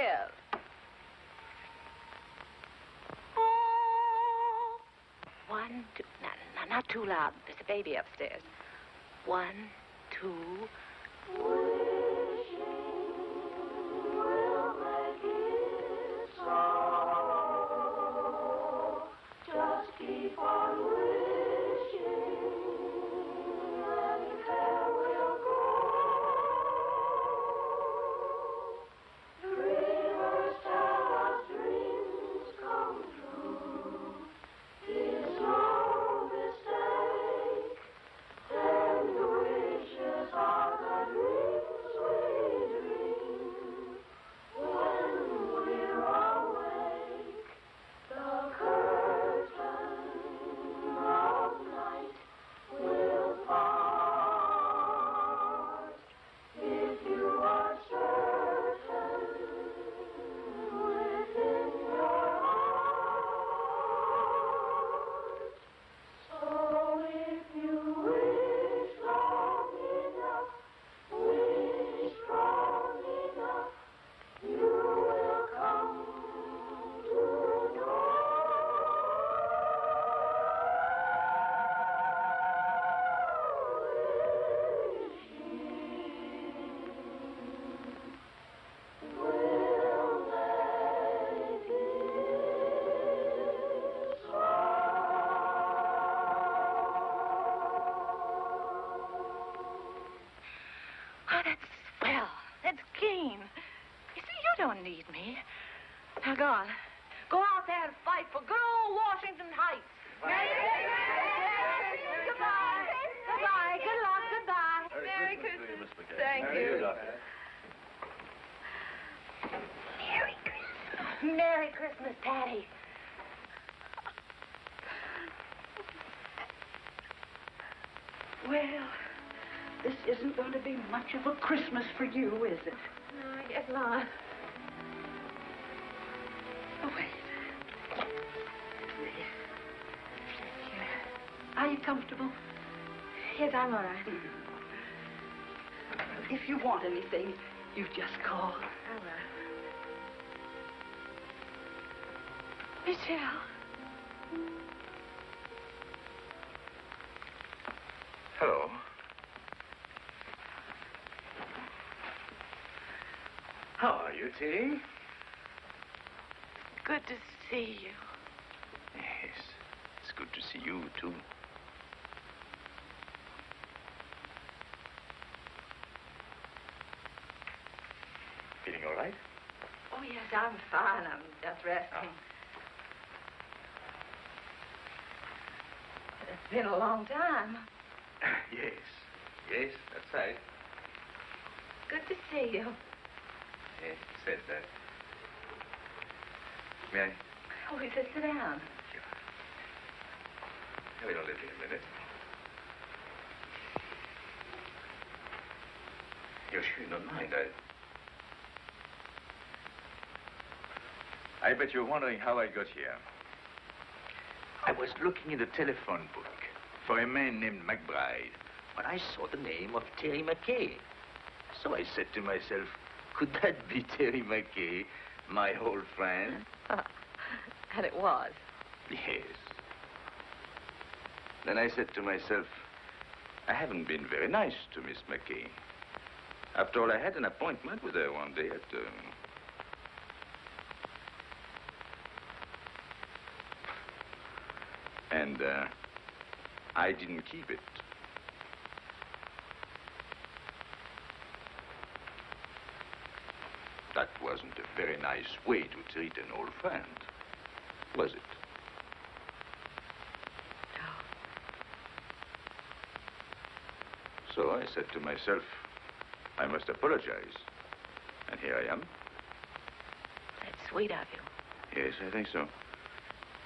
One, two. Now, now, not too loud. There's a baby upstairs. One, two. Patty. Well, this isn't going to be much of a Christmas for you, is it? No, I guess not. Oh, wait. Are you comfortable? Yes, I'm all right. Mm-hmm. If you want anything, you just call. All right. Michel. Hello. How are you, Tilly? Good to see you. Yes, it's good to see you, too. Feeling all right? Oh, yes, I'm fine. I'm just resting. Ah. It's been a long time. yes. Yes, that's right. Good to see you. Yes, he said that. May I? Oh, he said sit down. I will only be a minute. You're sure you don't mind, I... I bet you're wondering how I got here. I was looking in the telephone book for a man named McBride when I saw the name of Terry McKay. So I said to myself, could that be Terry McKay, my old friend? and it was. Yes. Then I said to myself, I haven't been very nice to Miss McKay. After all, I had an appointment with her one day at. Um... And uh, I didn't keep it. That wasn't a very nice way to treat an old friend, was it? So I said to myself, I must apologize. And here I am. That's sweet of you. Yes, I think so.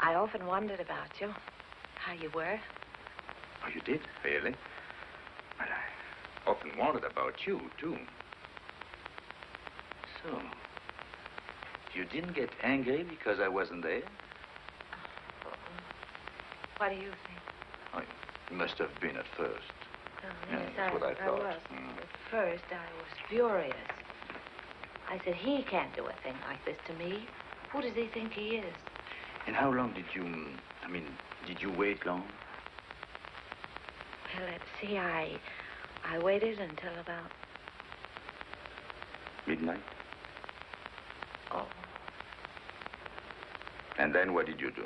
I often wondered about you, how you were. Oh, you did? Really? Well, I often wondered about you, too. So, you didn't get angry because I wasn't there? What do you think? Oh, you must have been at first. Oh, Yeah, yes, that's I, what I thought. was. Mm. At first, I was furious. I said, he can't do a thing like this to me. Who does he think he is? And how long did you, I mean, did you wait long? Let's see, I, I waited until about, Midnight? oh, And then what did you do?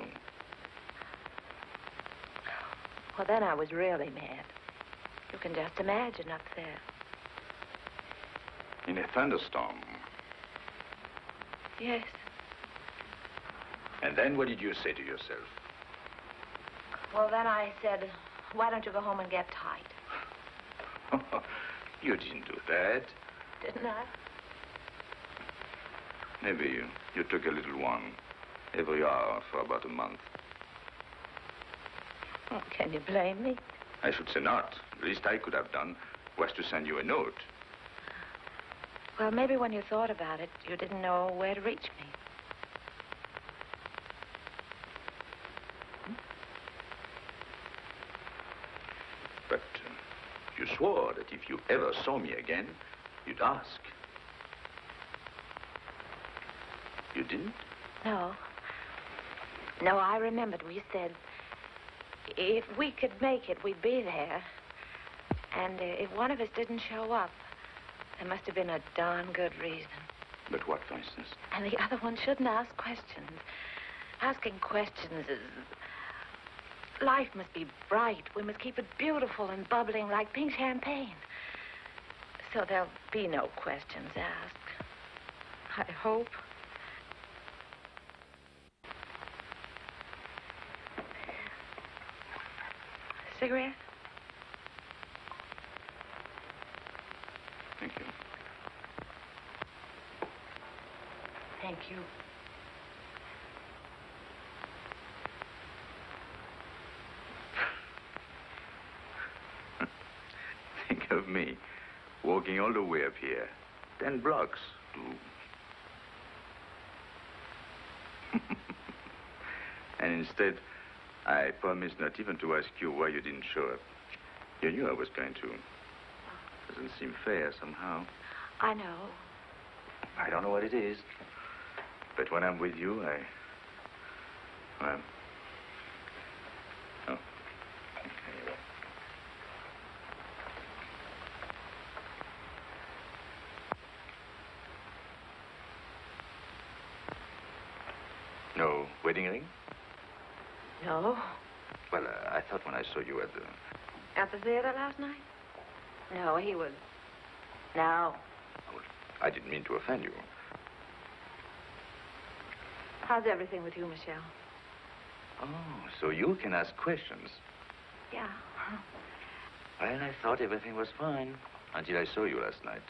well, then I was really mad. You can just imagine up there. In a thunderstorm. Yes. And then what did you say to yourself? Well, then I said, why don't you go home and get tight? you didn't do that. Didn't I? Maybe you, you took a little one every hour for about a month. Can you blame me? I should say not. The least I could have done was to send you a note. Well, maybe when you thought about it, you didn't know where to reach me. But uh, you swore that if you ever saw me again, you'd ask. You didn't? No. No, I remembered we said if we could make it, we'd be there. And uh, if one of us didn't show up, there must have been a darn good reason. But what, for instance? And the other one shouldn't ask questions. Asking questions is. Life must be bright. We must keep it beautiful and bubbling like pink champagne. So there'll be no questions asked. I hope. Cigarette? Thank you. Thank you. Me, walking all the way up here. Ten blocks and instead, I promised not even to ask you why you didn't show up. You knew I was going to. Doesn't seem fair somehow. I know. I don't know what it is. But when I'm with you, I... I'm... Oh. Anyway. No wedding ring? No. Well, uh, I thought when I saw you at the... At the theater last night? No, he was. No. Oh, I didn't mean to offend you. How's everything with you, Michel? Oh, so you can ask questions. Yeah. Well, I thought everything was fine until I saw you last night.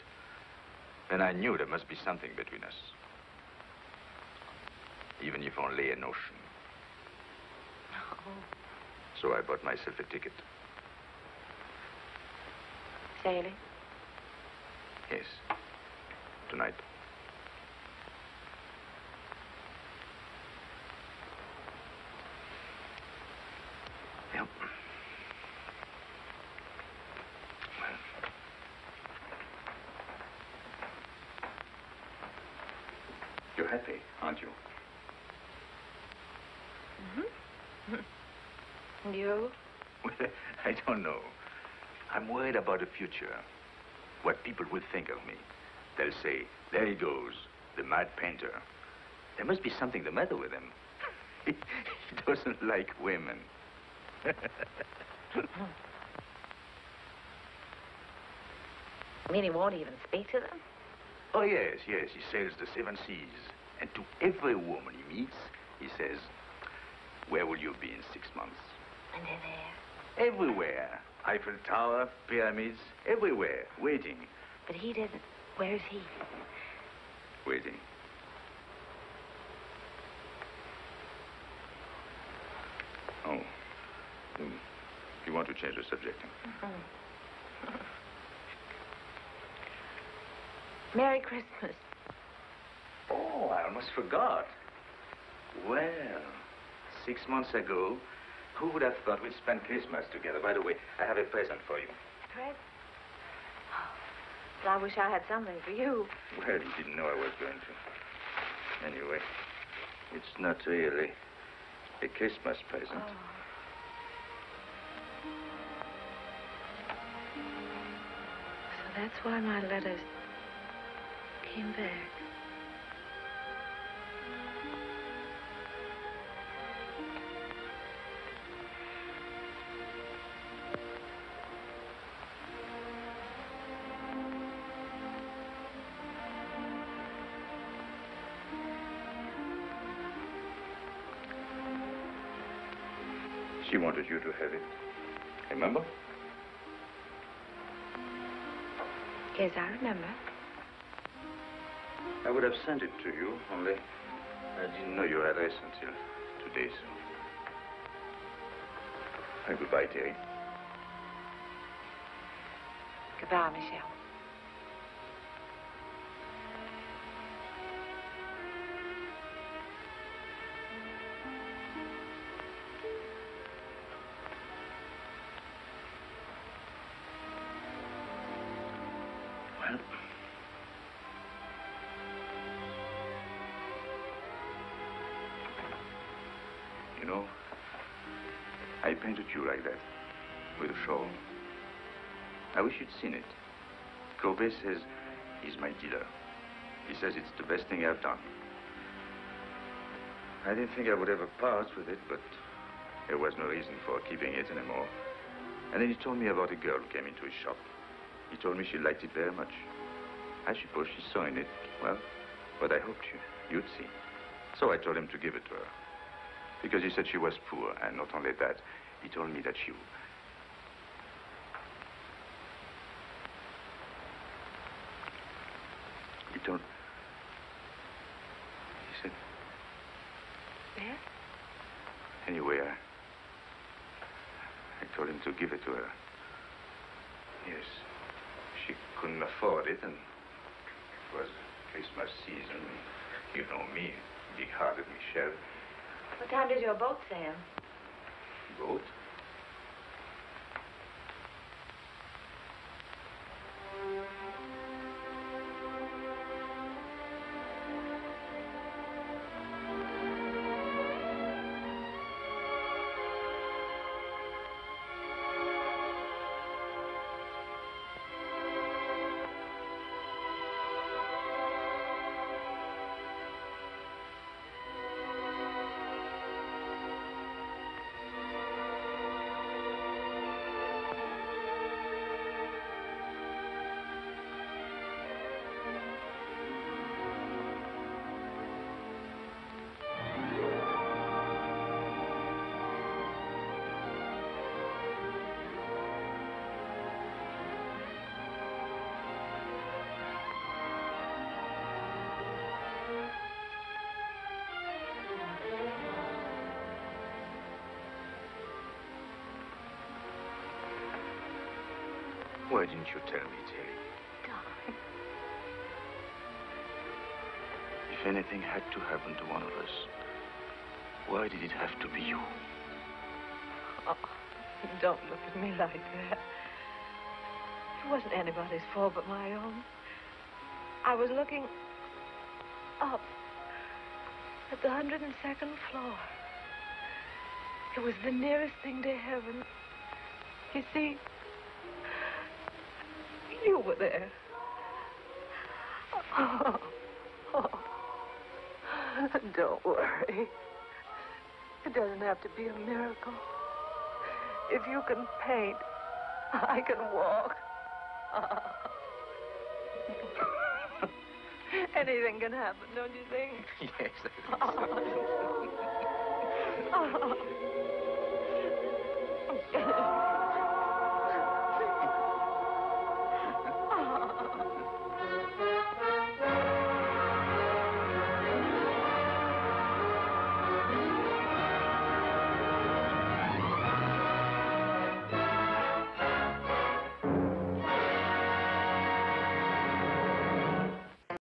Then I knew there must be something between us. Even if only a notion. Oh. So I bought myself a ticket. Sailing? Yes. Tonight. Yep. You're happy, aren't you? Mm-hmm. And you? Well, I don't know. I'm worried about the future. What people will think of me. They'll say, there he goes, the mad painter. There must be something the matter with him. he doesn't like women. I mean, he won't even speak to them? oh, yes, yes, he sails the seven seas. And to every woman he meets, he says, where will you be in six months? There. Everywhere. Eiffel Tower, pyramids, everywhere, waiting, But he doesn't. Where's he? waiting. Oh. You, you want to change the subject? huh? Merry Christmas. Oh, I almost forgot. Well, six months ago, who would have thought we'd spend Christmas together? By the way, I have a present for you. Fred? Well, I wish I had something for you. Well, you didn't know I was going to. Anyway, it's not really a Christmas present. Oh. So that's why my letters came back. You to have it. Remember? Yes, I remember. I would have sent it to you, only I didn't know your address until today, so. Uh, goodbye, Terry. Goodbye, Michel. Courbet says he's my dealer. He says it's the best thing I've done. I didn't think I would ever part with it, but there was no reason for keeping it anymore. And then he told me about a girl who came into his shop. He told me she liked it very much. I suppose she saw in it, well, what I hoped you, you'd see. So I told him to give it to her. Because he said she was poor, and not only that, he told me that she, Eh? Anyway, I, I told him to give it to her. Yes, she couldn't afford it, and it was Christmas season. You know me, big-hearted Michel. What time does your boat sail? Boat? Why didn't you tell me, Terry? If anything had to happen to one of us, why did it have to be you? Oh, don't look at me like that. It wasn't anybody's fault but my own. I was looking up at the 102nd floor. It was the nearest thing to heaven. You see, you were there. Oh, oh. Don't worry. It doesn't have to be a miracle. If you can paint, I can walk. Oh. Anything can happen, don't you think? Yes, that's oh.